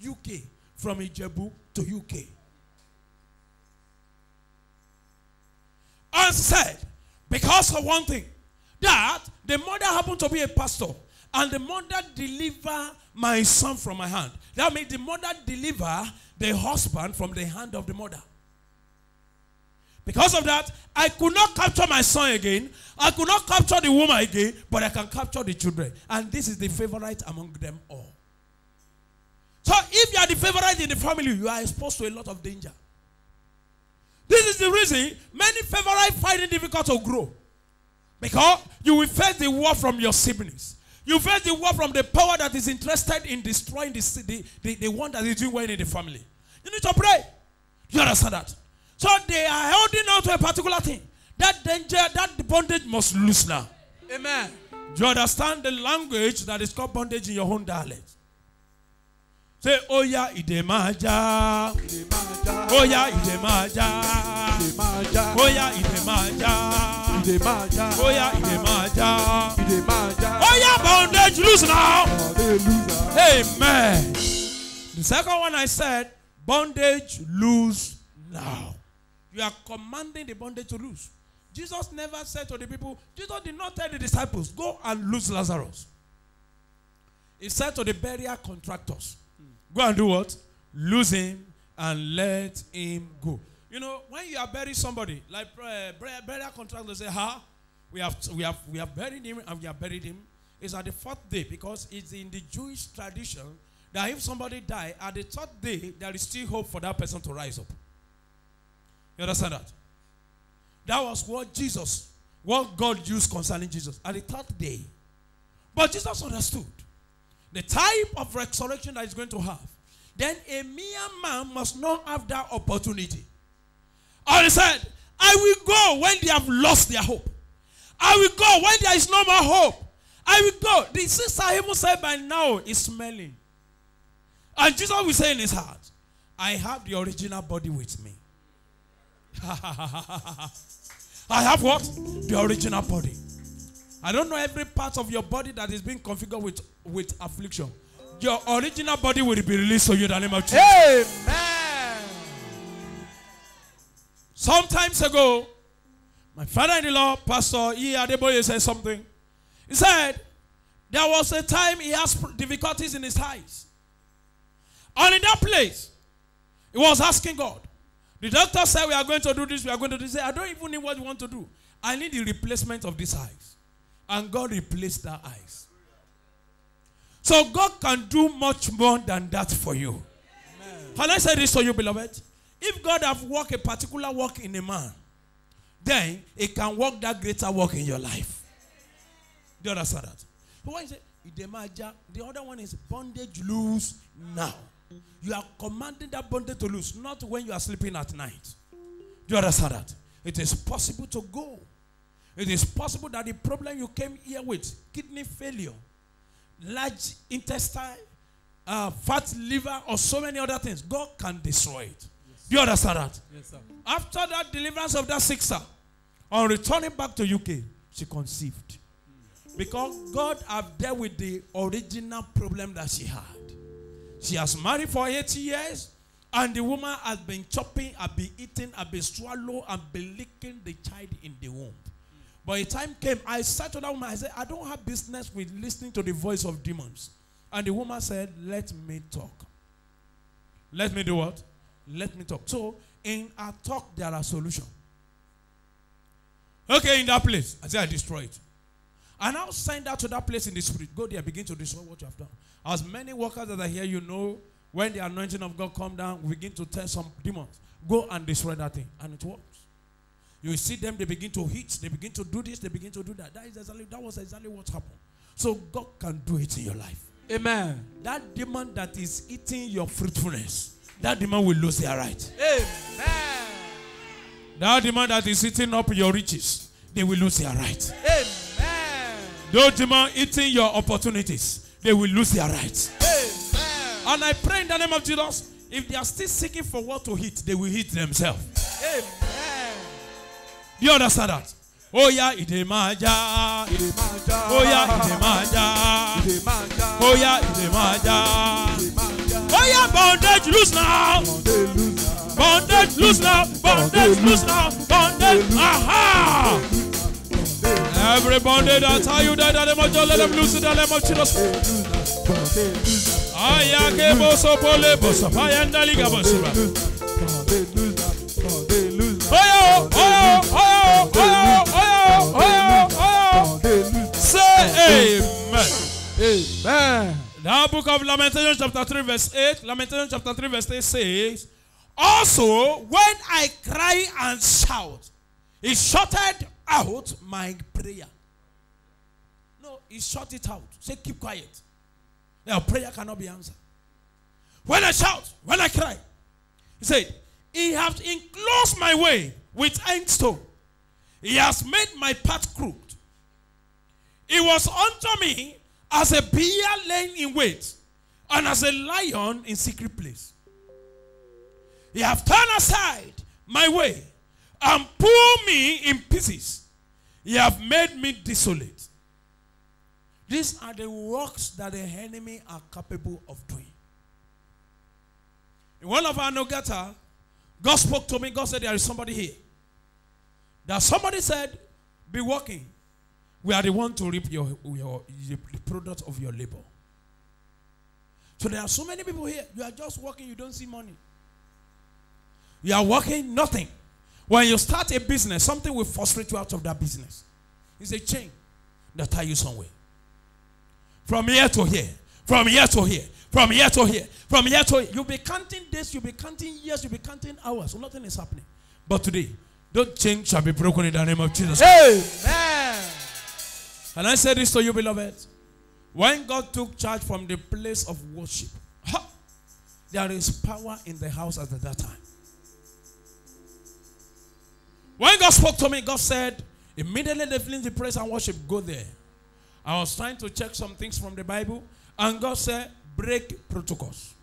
UK, from Ijebu to UK. And said, because of one thing, that the mother happened to be a pastor, and the mother deliver my son from my hand. That means the mother deliver the husband from the hand of the mother. Because of that, I could not capture my son again. I could not capture the woman again, but I can capture the children. And this is the favorite among them all. So if you are the favorite in the family, you are exposed to a lot of danger. This is the reason many favorite find it difficult to grow. Because you will face the war from your siblings. You face the war from the power that is interested in destroying the, the, the, the one that is doing well in the family. You need to pray. You understand that? So they are holding on to a particular thing. That danger, that bondage must loose now. Amen. Do you understand the language that is called bondage in your own dialect? Say, oh yeah, idemaja. Ìdè máa já. Oh yeah, idemaja. Ìdè máa já. Oh yeah, idemaja. Ìdè máa já. Ìdè máa já. Oh yeah, bondage loose now. Amen. The second one I said, bondage loose now. You are commanding the bondage to loose. Jesus never said to the people, Jesus did not tell the disciples, go and loose Lazarus. He said to the burial contractors, go and do what? Lose him and let him go. You know, when you are burying somebody, like uh, burial contractors say, ha, we have, we, have, we have buried him and we have buried him. It's at the fourth day because it's in the Jewish tradition that if somebody die at the third day, there is still hope for that person to rise up. You understand that? That was what Jesus, what God used concerning Jesus at the third day. But Jesus understood the type of resurrection that he's going to have. Then a mere man must not have that opportunity. And he said, I will go when they have lost their hope. I will go when there is no more hope. I will go. The sister even said by now is smelling. And Jesus will say in his heart, I have the original body with me. I have what? The original body. I don't know every part of your body that is being configured with, with affliction. Your original body will be released to you in the name of Jesus. Amen. Sometimes ago, my father-in-law, Pastor E. Adeboye, said something. He said there was a time he has difficulties in his eyes. And in that place, he was asking God. The doctor said, We are going to do this, we are going to do this. I don't even need what you want to do. I need the replacement of these eyes. And God replaced that eyes. So God can do much more than that for you. Can I say this to you, beloved? If God have worked a particular work in a man, then he can work that greater work in your life. Do you understand that? But when you the other one is bondage loose now. You are commanding that bondage to loose, not when you are sleeping at night. Do you understand that? It is possible to go. It is possible that the problem you came here with, kidney failure, large intestine, uh, fat liver, or so many other things, God can destroy it. Do you understand that? Yes, sir. After that deliverance of that sixer, on returning back to UK, she conceived. Because God have dealt with the original problem that she had. She has married for 80 years, and the woman has been chopping, has been eating, has been swallow, and been licking the child in the womb. But a time came, I said to that woman, I said, I don't have business with listening to the voice of demons. And the woman said, Let me talk. Let me do what? Let me talk. So, in our talk, there are solutions. Okay, in that place, I say I destroy it. And I now send out to that place in the spirit. Go there, begin to destroy what you have done. As many workers that are here, you know, when the anointing of God come down, we begin to tell some demons, go and destroy that thing. And it works. You see them, they begin to hit, they begin to do this, they begin to do that. That is exactly that was exactly what happened. So God can do it in your life. Amen. That demon that is eating your fruitfulness, that demon will lose their right. Amen. That demon that is eating up your riches, they will lose their right. Amen. Those demon eating your opportunities, they will lose their rights. Amen. And I pray in the name of Jesus, if they are still seeking for what to eat, they will eat themselves. Amen. Do you understand that? Oh yeah, idemaja. Ìdè máa já. Oh yeah, idemaja. Ìdè máa já. Oh yeah, idemaja. Ìdè máa já. Yeah, bondage loose now. Bondage loose now. Bondage loose now. Bondage. Aha. Every bondage that tie you there, that them of let them loose in the name of Jesus. Ayake boso pole boso payanda liga boso. Oyo, oyo, oyo, oyo, oyo, oyo, oyo. Say amen. Amen. The book of Lamentation, chapter 3, verse 8. Lamentation, chapter 3, verse 8 says, Also, when I cry and shout, he shutted out my prayer. No, he shut it out. Say, keep quiet. Your prayer cannot be answered. When I shout, when I cry, He said, He has enclosed my way with stone. He has made my path crooked. It was unto me as a bear laying in wait, and as a lion in secret place. He have turned aside my way and pulled me in pieces. He have made me desolate. These are the works that the enemy are capable of doing. In one of our Nogata, God spoke to me. God said, There is somebody here. That somebody said, Be working. We are the one to reap your, your, the product of your labor. So there are so many people here. You are just working, you don't see money. You are working, nothing. When you start a business, something will frustrate you out of that business. It's a chain that tie you somewhere. From here to here, from here to here, from here to here, from here to here. You'll be counting days, you'll be counting years, you'll be counting hours. So nothing is happening. But today, that chain shall be broken in the name of Jesus. Amen. And I say this to you, beloved. When God took charge from the place of worship, ha, there is power in the house at that time. When God spoke to me, God said, immediately they flee the praise and worship, go there. I was trying to check some things from the Bible, and God said, break protocols.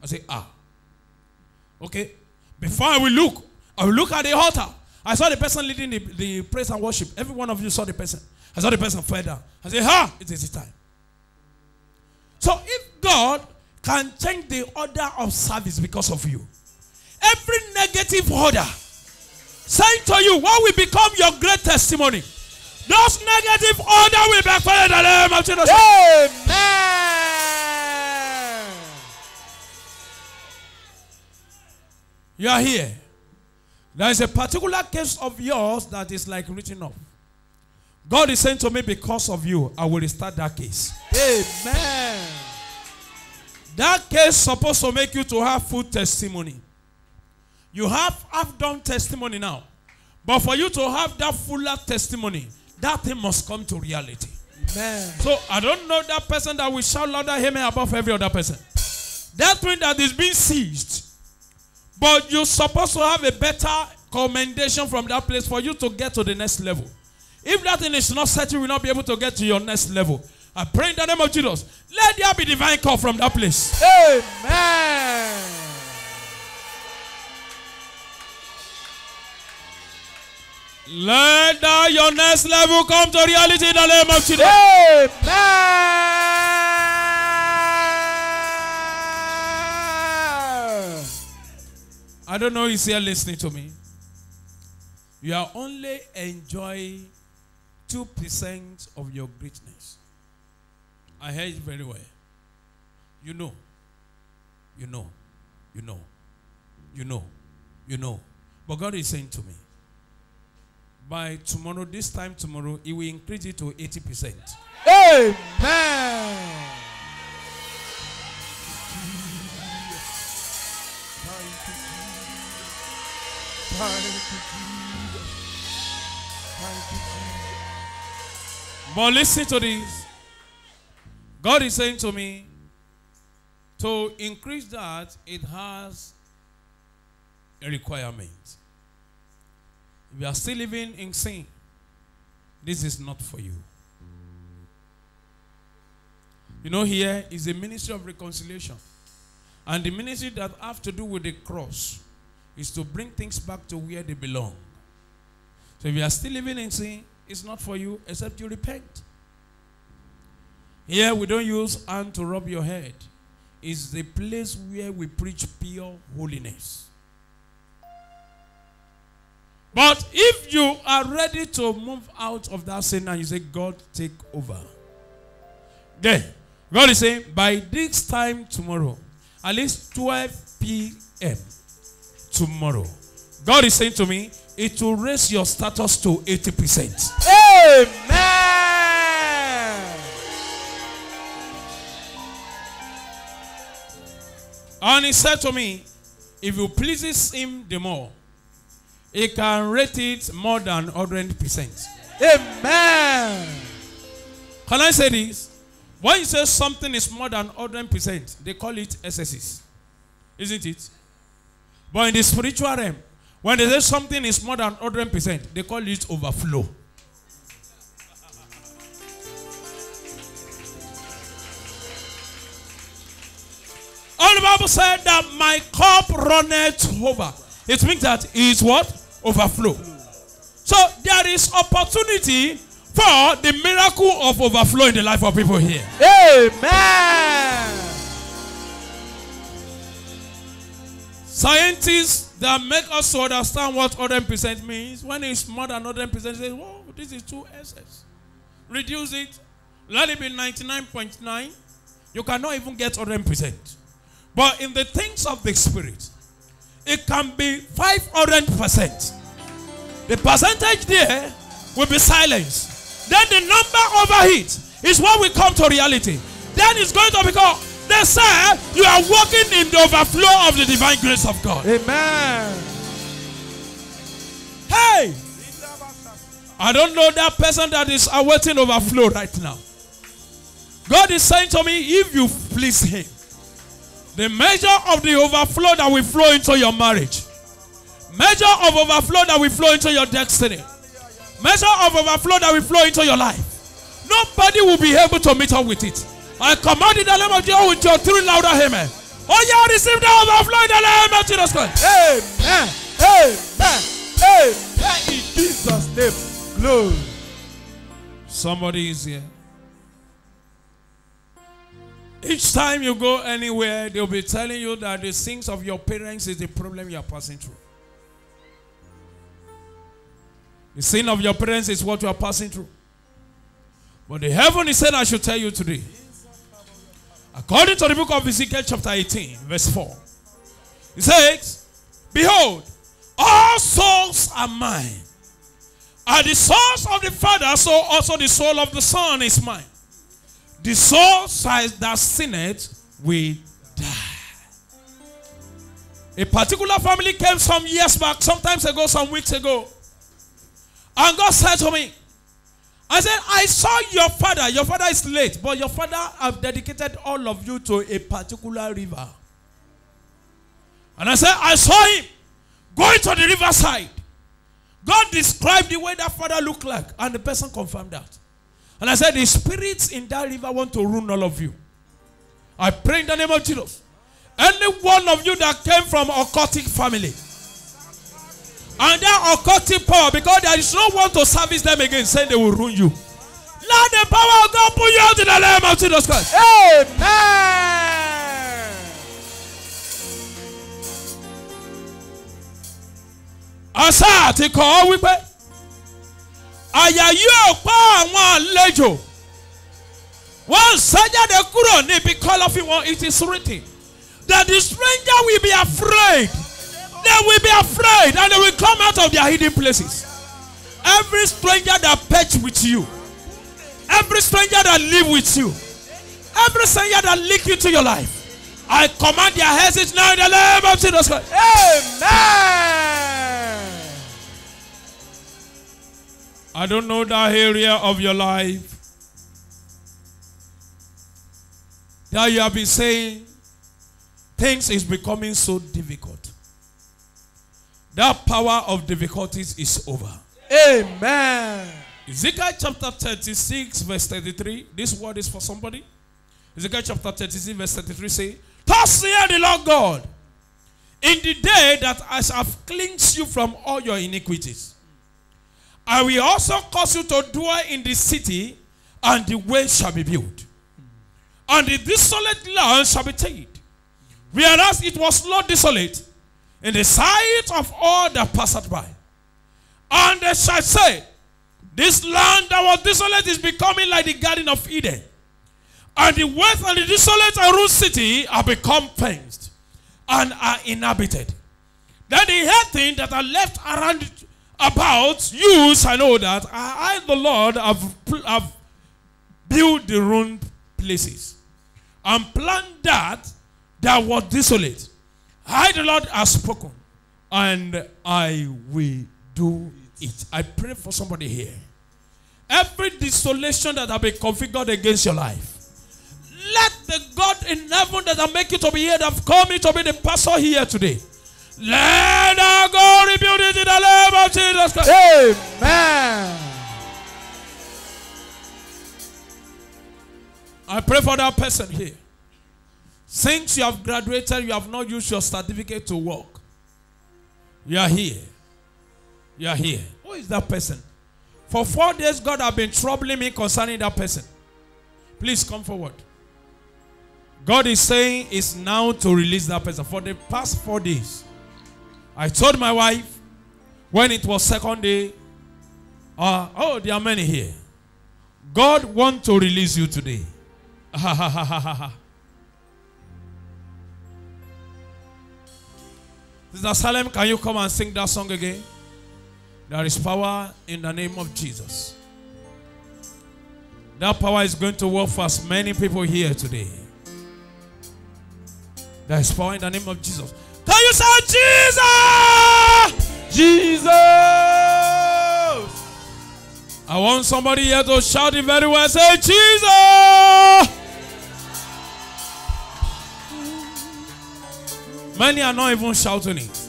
I said, ah. Okay. Before I will look, I will look at the altar. I saw the person leading the, the praise and worship. Every one of you saw the person. I saw the person fell down. I said, ha, it is time. So if God can change the order of service because of you, every negative order saying to you what will become your great testimony, those negative order will backfire in the name of Jesus. Amen. You are here. There is a particular case of yours that is like written up. God is saying to me, because of you, I will restart that case. Amen. That case supposed to make you to have full testimony. You have half done testimony now. But for you to have that fuller testimony, that thing must come to reality. Amen. So I don't know that person that will shout louder amen above every other person. That thing that is being seized. But you're supposed to have a better commendation from that place for you to get to the next level. If that thing is not set, you will not be able to get to your next level. I pray in the name of Jesus. Let there be divine call from that place. Amen. Let that your next level come to reality in the name of Jesus. Amen. I don't know who's here listening to me. You are only enjoying 2% of your greatness. I heard it very well. You know. You know. You know. You know. You know. But God is saying to me, by tomorrow, this time tomorrow, He will increase it to 80%. Amen. But listen to this. God is saying to me, to increase that, it has a requirement. If you are still living in sin, this is not for you. You know, here is a ministry of reconciliation. And the ministry that have to do with the cross is to bring things back to where they belong. So if you are still living in sin, it's not for you except you repent. Here we don't use hand to rub your head. It's the place where we preach pure holiness. But if you are ready to move out of that sin and you say, God, take over. Then, God is saying, by this time tomorrow, at least 12 p.m. tomorrow, God is saying to me, it will raise your status to 80%. Amen. And he said to me, if you pleases him the more, he can rate it more than 100%. Amen. Can I say this? When you say something is more than 100%, they call it excesses. Isn't it? But in the spiritual realm, when they say something is more than 100%, they call it overflow. All the Bible said that my cup runneth over. It means that is what? Overflow. So there is opportunity for the miracle of overflow in the life of people here. Amen. Scientists that make us understand what 100% means, when it's more than 100%, say, whoa, this is too excess. Reduce it. Let it be 99.9. You cannot even get 100%. But in the things of the Spirit, it can be 500%. The percentage there will be silence. Then the number overheat is what we come to reality. Then it's going to become, they say, you are walking in the overflow of the divine grace of God. Amen. Hey! I don't know that person that is awaiting overflow right now. God is saying to me, if you please Him, the measure of the overflow that will flow into your marriage, measure of overflow that will flow into your destiny, measure of overflow that will flow into your life, nobody will be able to meet up with it. I command in the name of Jesus with your three louder amen. Oh, yeah, receive the overflow in the name of Jesus Christ. Amen. Amen. Amen. In Jesus' name. Glory. Somebody is here. Each time you go anywhere, they'll be telling you that the sins of your parents is the problem you are passing through. The sin of your parents is what you are passing through. But the heaven is said, I should tell you today. According to the book of Ezekiel, chapter 18, verse 4, it says, Behold, all souls are mine. And the souls of the Father, so also the soul of the Son is mine. The soul that sinneth will die. A particular family came some years back, sometimes ago, some weeks ago. And God said to me, I said, I saw your father. Your father is late, but your father have dedicated all of you to a particular river. And I said, I saw him going to the riverside. God described the way that father looked like, and the person confirmed that. And I said, The spirits in that river want to ruin all of you. I pray in the name of Jesus. Any one of you that came from occultic family, and that occultic power, because there is no one to service them again, saying they will ruin you. Let the power of God put you out in the name of Jesus Christ. Amen. Àṣà àti kọ́ wípé àyà yóò pa àwọn àlejò wọ́n sájáde kúrò níbi kọ́lọ́fín wọn it is written that the stranger will be afraid they will be afraid and they will come out of their hidden places every stranger that perch with you every stranger that live with you every stranger that leak into your life I command their heads now in the name of Jesus Christ. Amen. I don't know that area of your life that you have been saying things is becoming so difficult. That power of difficulties is over. Amen. Ezekiel chapter 36, verse 33. This word is for somebody. Ezekiel chapter 36, verse 33 say, Thus saith the Lord God, in the day that I shall cleanse you from all your iniquities, I will also cause you to dwell in the city, and the way shall be built. And the desolate land shall be tilled, whereas it was not desolate in the sight of all that passed by. And they shall say, This land that was desolate is becoming like the Garden of Eden. And the wealth and the desolate and ruined city are become fenced and are inhabited. Then the heathen that are left around about you shall know that I, the Lord, have, have built the ruined places and planned that that was desolate. I, the Lord, have spoken and I will do it. I pray for somebody here. Every desolation that have been configured against your life, let the God in heaven that I make you to be here, that have called me to be the pastor here today, Let our God rebuild it in the name of Jesus Christ. Amen. I pray for that person here. Since you have graduated, you have not used your certificate to work. You are here. You are here. Who is that person? For four days, God have been troubling me concerning that person. Please come forward. God is saying it's now to release that person. For the past four days, I told my wife when it was second day, uh, oh, there are many here. God want to release you today. Sister Salem, can you come and sing that song again? There is power in the name of Jesus. That power is going to work for as many people here today. There is power in the name of Jesus. Can you say Jesus? Jesus. I want somebody here to shout it very well. Say Jesus. Many are not even shouting it.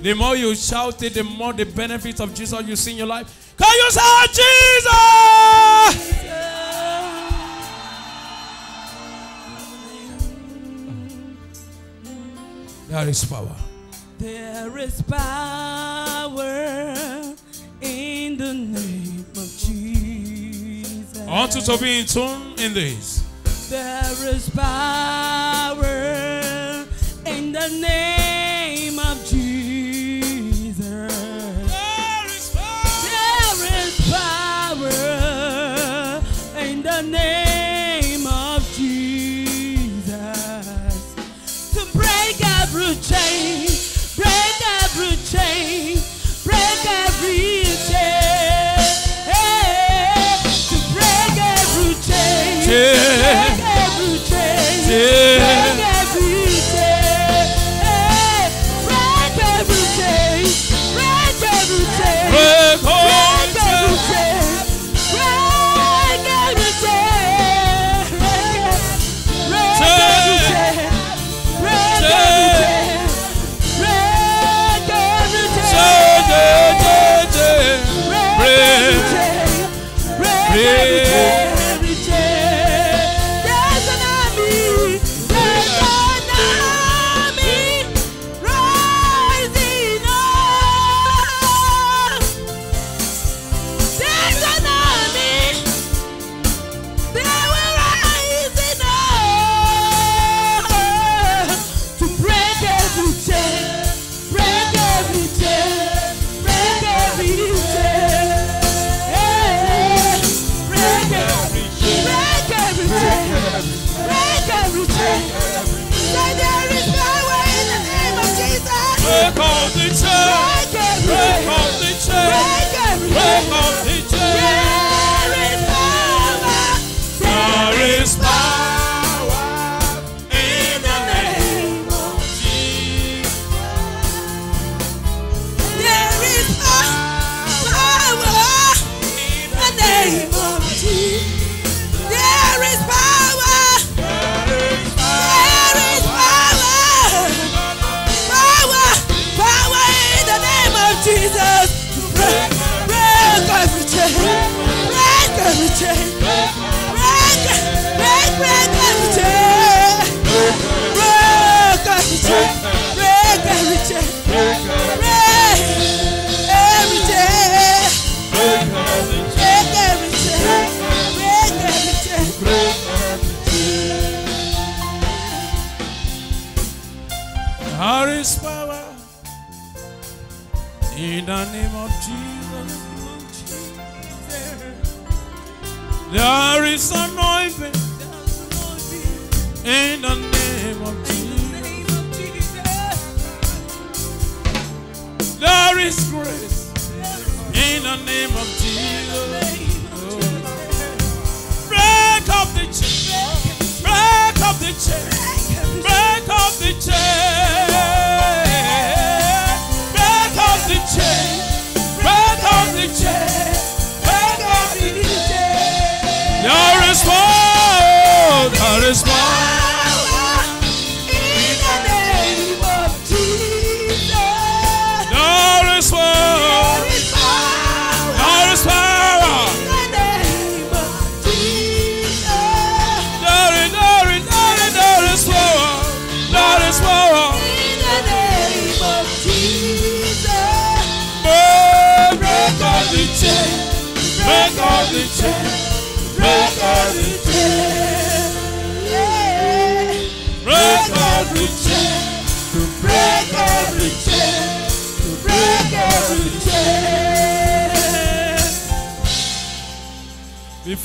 The more you shout it, the more the benefits of Jesus you see in your life. Can you say Jesus? There is power. There is power in the name of Jesus. I want you to be in tune in this. There is power name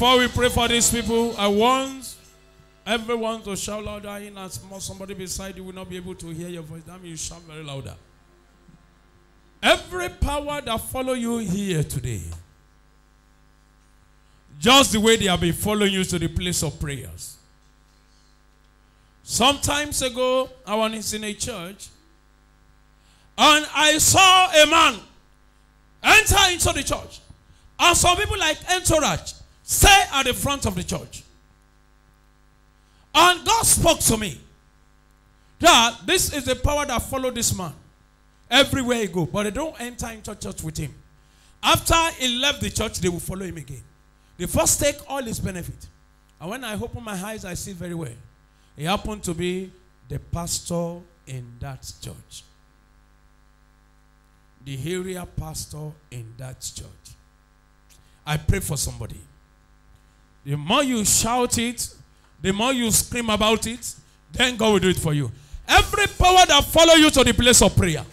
Before we pray for these people, I want everyone to shout louder in as small somebody beside you will not be able to hear your voice. That means you shout very louder. Every power that follow you here today, just the way they have been following you to the place of prayers. Sometimes ago, I was in a church, and I saw a man enter into the church. And some people like entourage stay at the front of the church. And God spoke to me that this is the power that follow this man everywhere he go, but they don't enter into church with him. After he left the church, they will follow him again. They first take all his benefit. And when I open my eyes, I see very well. He happened to be the pastor in that church. The area pastor in that church. I pray for somebody. The more you shout it, the more you scream about it, then God will do it for you. Every power that follow you to the place of prayer,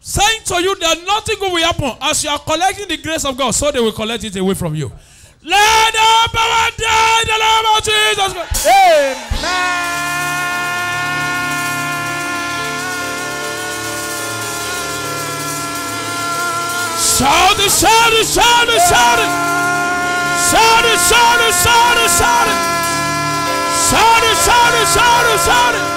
saying to you that nothing good will happen as you are collecting the grace of God, so they will collect it away from you. Let the power die in the name of Jesus Christ. Shout it, shout it, shout it, shout it. Shout it, shout it, shout it, shout it. Shout it, shout it, shout it, shout it.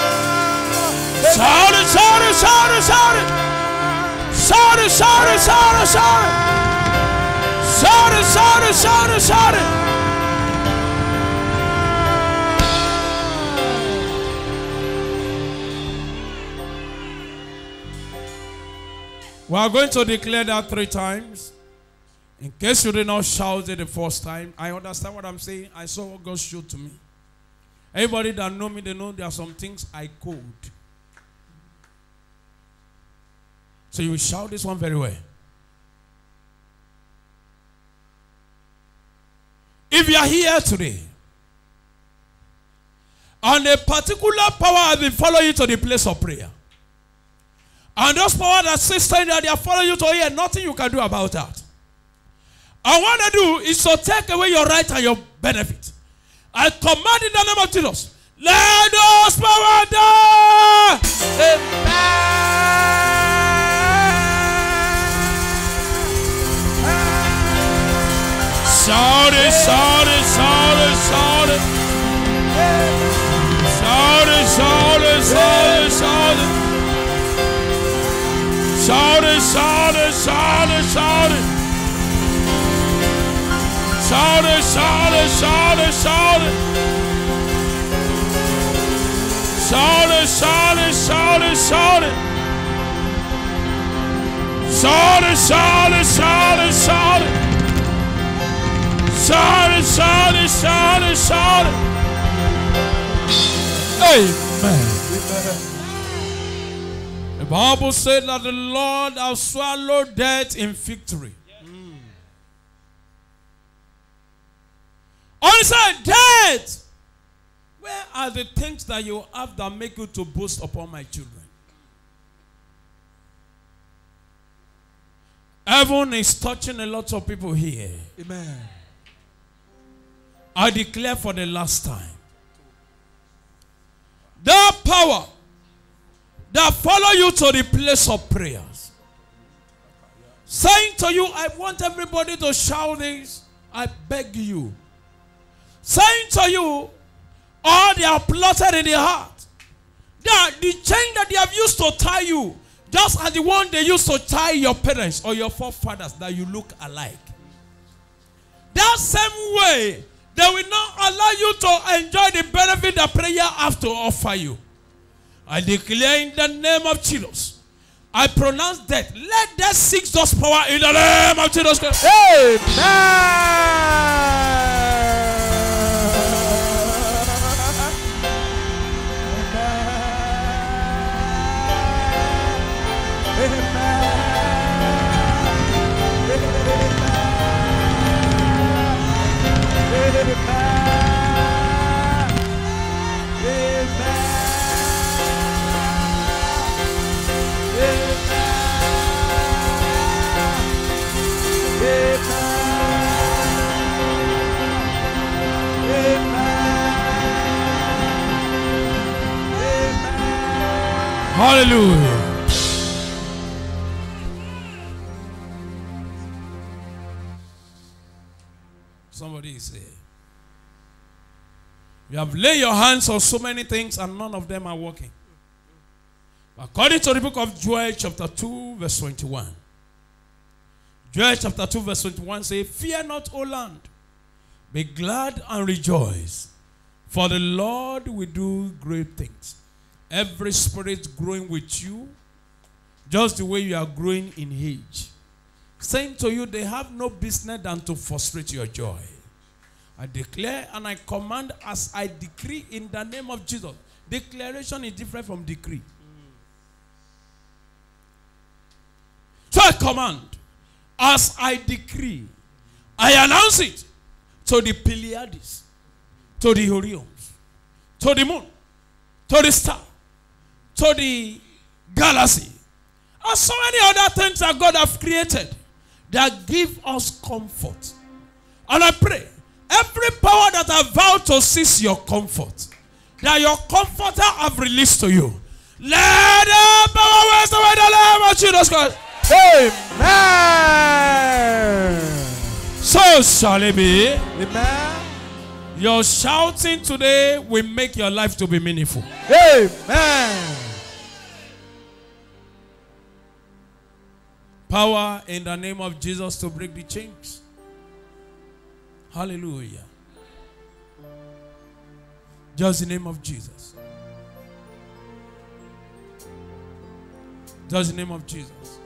Shout it, shout it. We are going to declare that three times. In case you did not shout it the first time, I understand what I'm saying. I saw what God showed to me. Everybody that know me, they know there are some things I code. So you shout this one very well. If you are here today, and a particular power has been following you to the place of prayer, and those power that standing there, they are following you to here, nothing you can do about that. And want to do is to take away your right and your benefit. I command in the name of Jesus, let power die. It, shout it, shout it, shout it. Shout it, shout it, shout. Shout it, shout it, shout it, shout it. Shout it, shout it, shout it, shout it. Shout it, shout it, shout it, shout it. Shout it, shout it, shout it, shout it. Amen. The Bible said that the Lord has swallowed death in victory. And he Death, where are the things that you have that make you to boast upon my children? Heaven is touching a lot of people here. Amen. I declare for the last time. That power that follow you to the place of prayers. Saying to you, I want everybody to shout this. I beg you. Saying to you, all they are plotted in their heart. That the chain that they have used to tie you, just as the one they used to tie your parents or your forefathers, that you look alike. That same way, they will not allow you to enjoy the benefit that prayer have to offer you. I declare in the name of Jesus. I pronounce death. Let death seize those power in the name of Jesus Christ. Hallelujah. Somebody here. You have laid your hands on so many things and none of them are working. According to the book of Joel, chapter 2, verse 21. Joel chapter 2, verse 21 says, Fear not, O land, be glad and rejoice, for the Lord will do great things. Every spirit growing with you, just the way you are growing in age, saying to you, they have no business than to frustrate your joy. I declare and I command as I decree in the name of Jesus. Declaration is different from decree. So I command, as I decree, I announce it to the Pleiades, to the Orions, to the moon, to the star, to the galaxy, and so many other things that God have created that give us comfort. And I pray, every power that have vowed to seize your comfort, that your comforter have released to you, let the power waste away the name of Jesus Christ. Amen. So shall it be. Amen. Your shouting today will make your life to be meaningful. Amen. Power in the name of Jesus to break the chains. Hallelujah. Just the name of Jesus. Just the name of Jesus.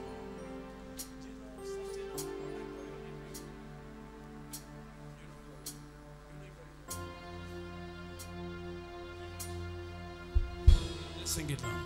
Sing it now.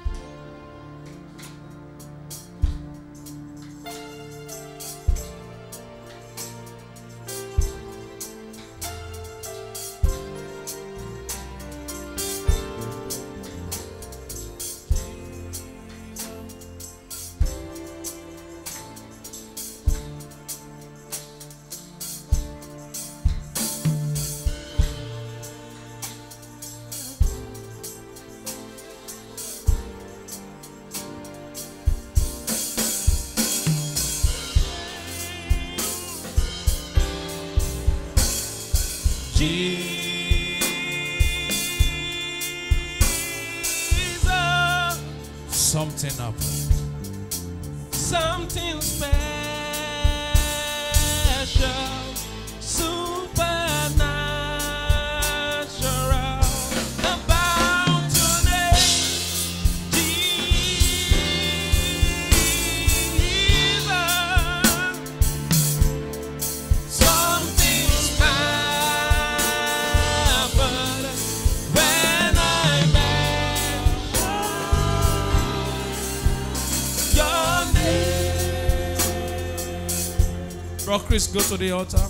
Chris, go to the altar.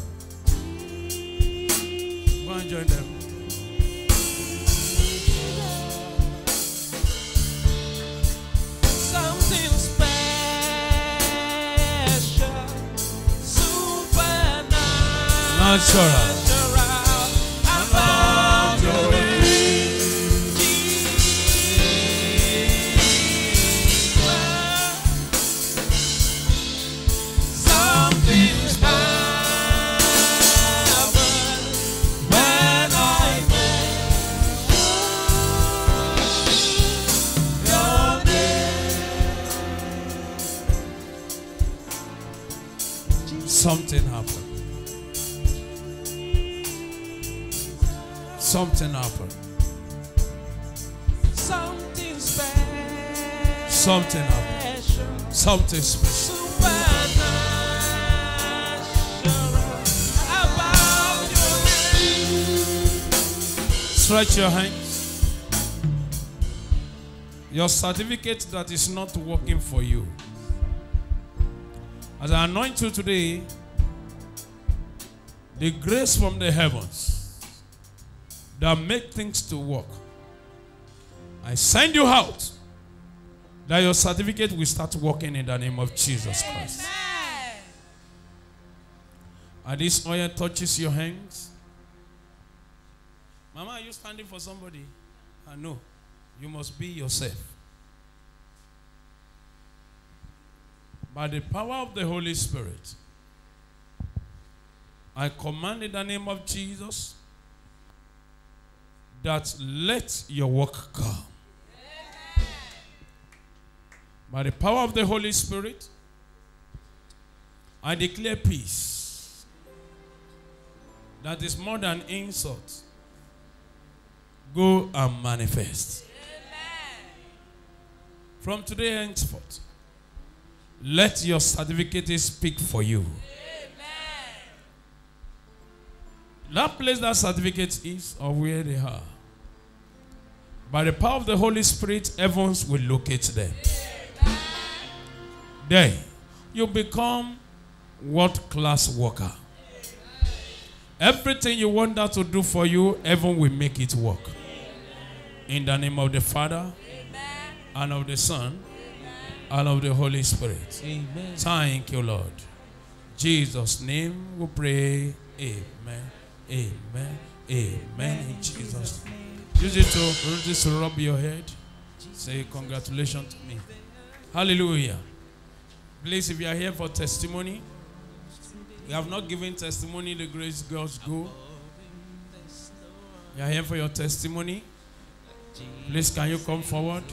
Go and join them. Something special, supernatural Something happened. Something special. Stretch your hands. Your certificate that is not working for you. As I anoint you today, the grace from the heavens that make things to work. I send you out that your certificate will start working in the name of Jesus Christ. And this oil touches your hands. Mama, are you standing for somebody? I know. You must be yourself. By the power of the Holy Spirit, I command in the name of Jesus that let your work come. By the power of the Holy Spirit, I declare peace that is more than insult. Go and manifest. Amen. From today henceforth, let your certificate speak for you. Amen. That place that certificate is, or where they are, by the power of the Holy Spirit, heavens will locate them. Then you become world class worker. Everything you want that to do for you, heaven will make it work. In the name of the Father, and of the Son, and of the Holy Spirit. Amen. Thank you, Lord. Jesus' name we pray. Amen. Amen. Amen. In Jesus' name. Use it to just rub your head. Say congratulations to me. Hallelujah. Please, if you are here for testimony, you have not given testimony, the grace goes go. You are here for your testimony. Please, can you come forward?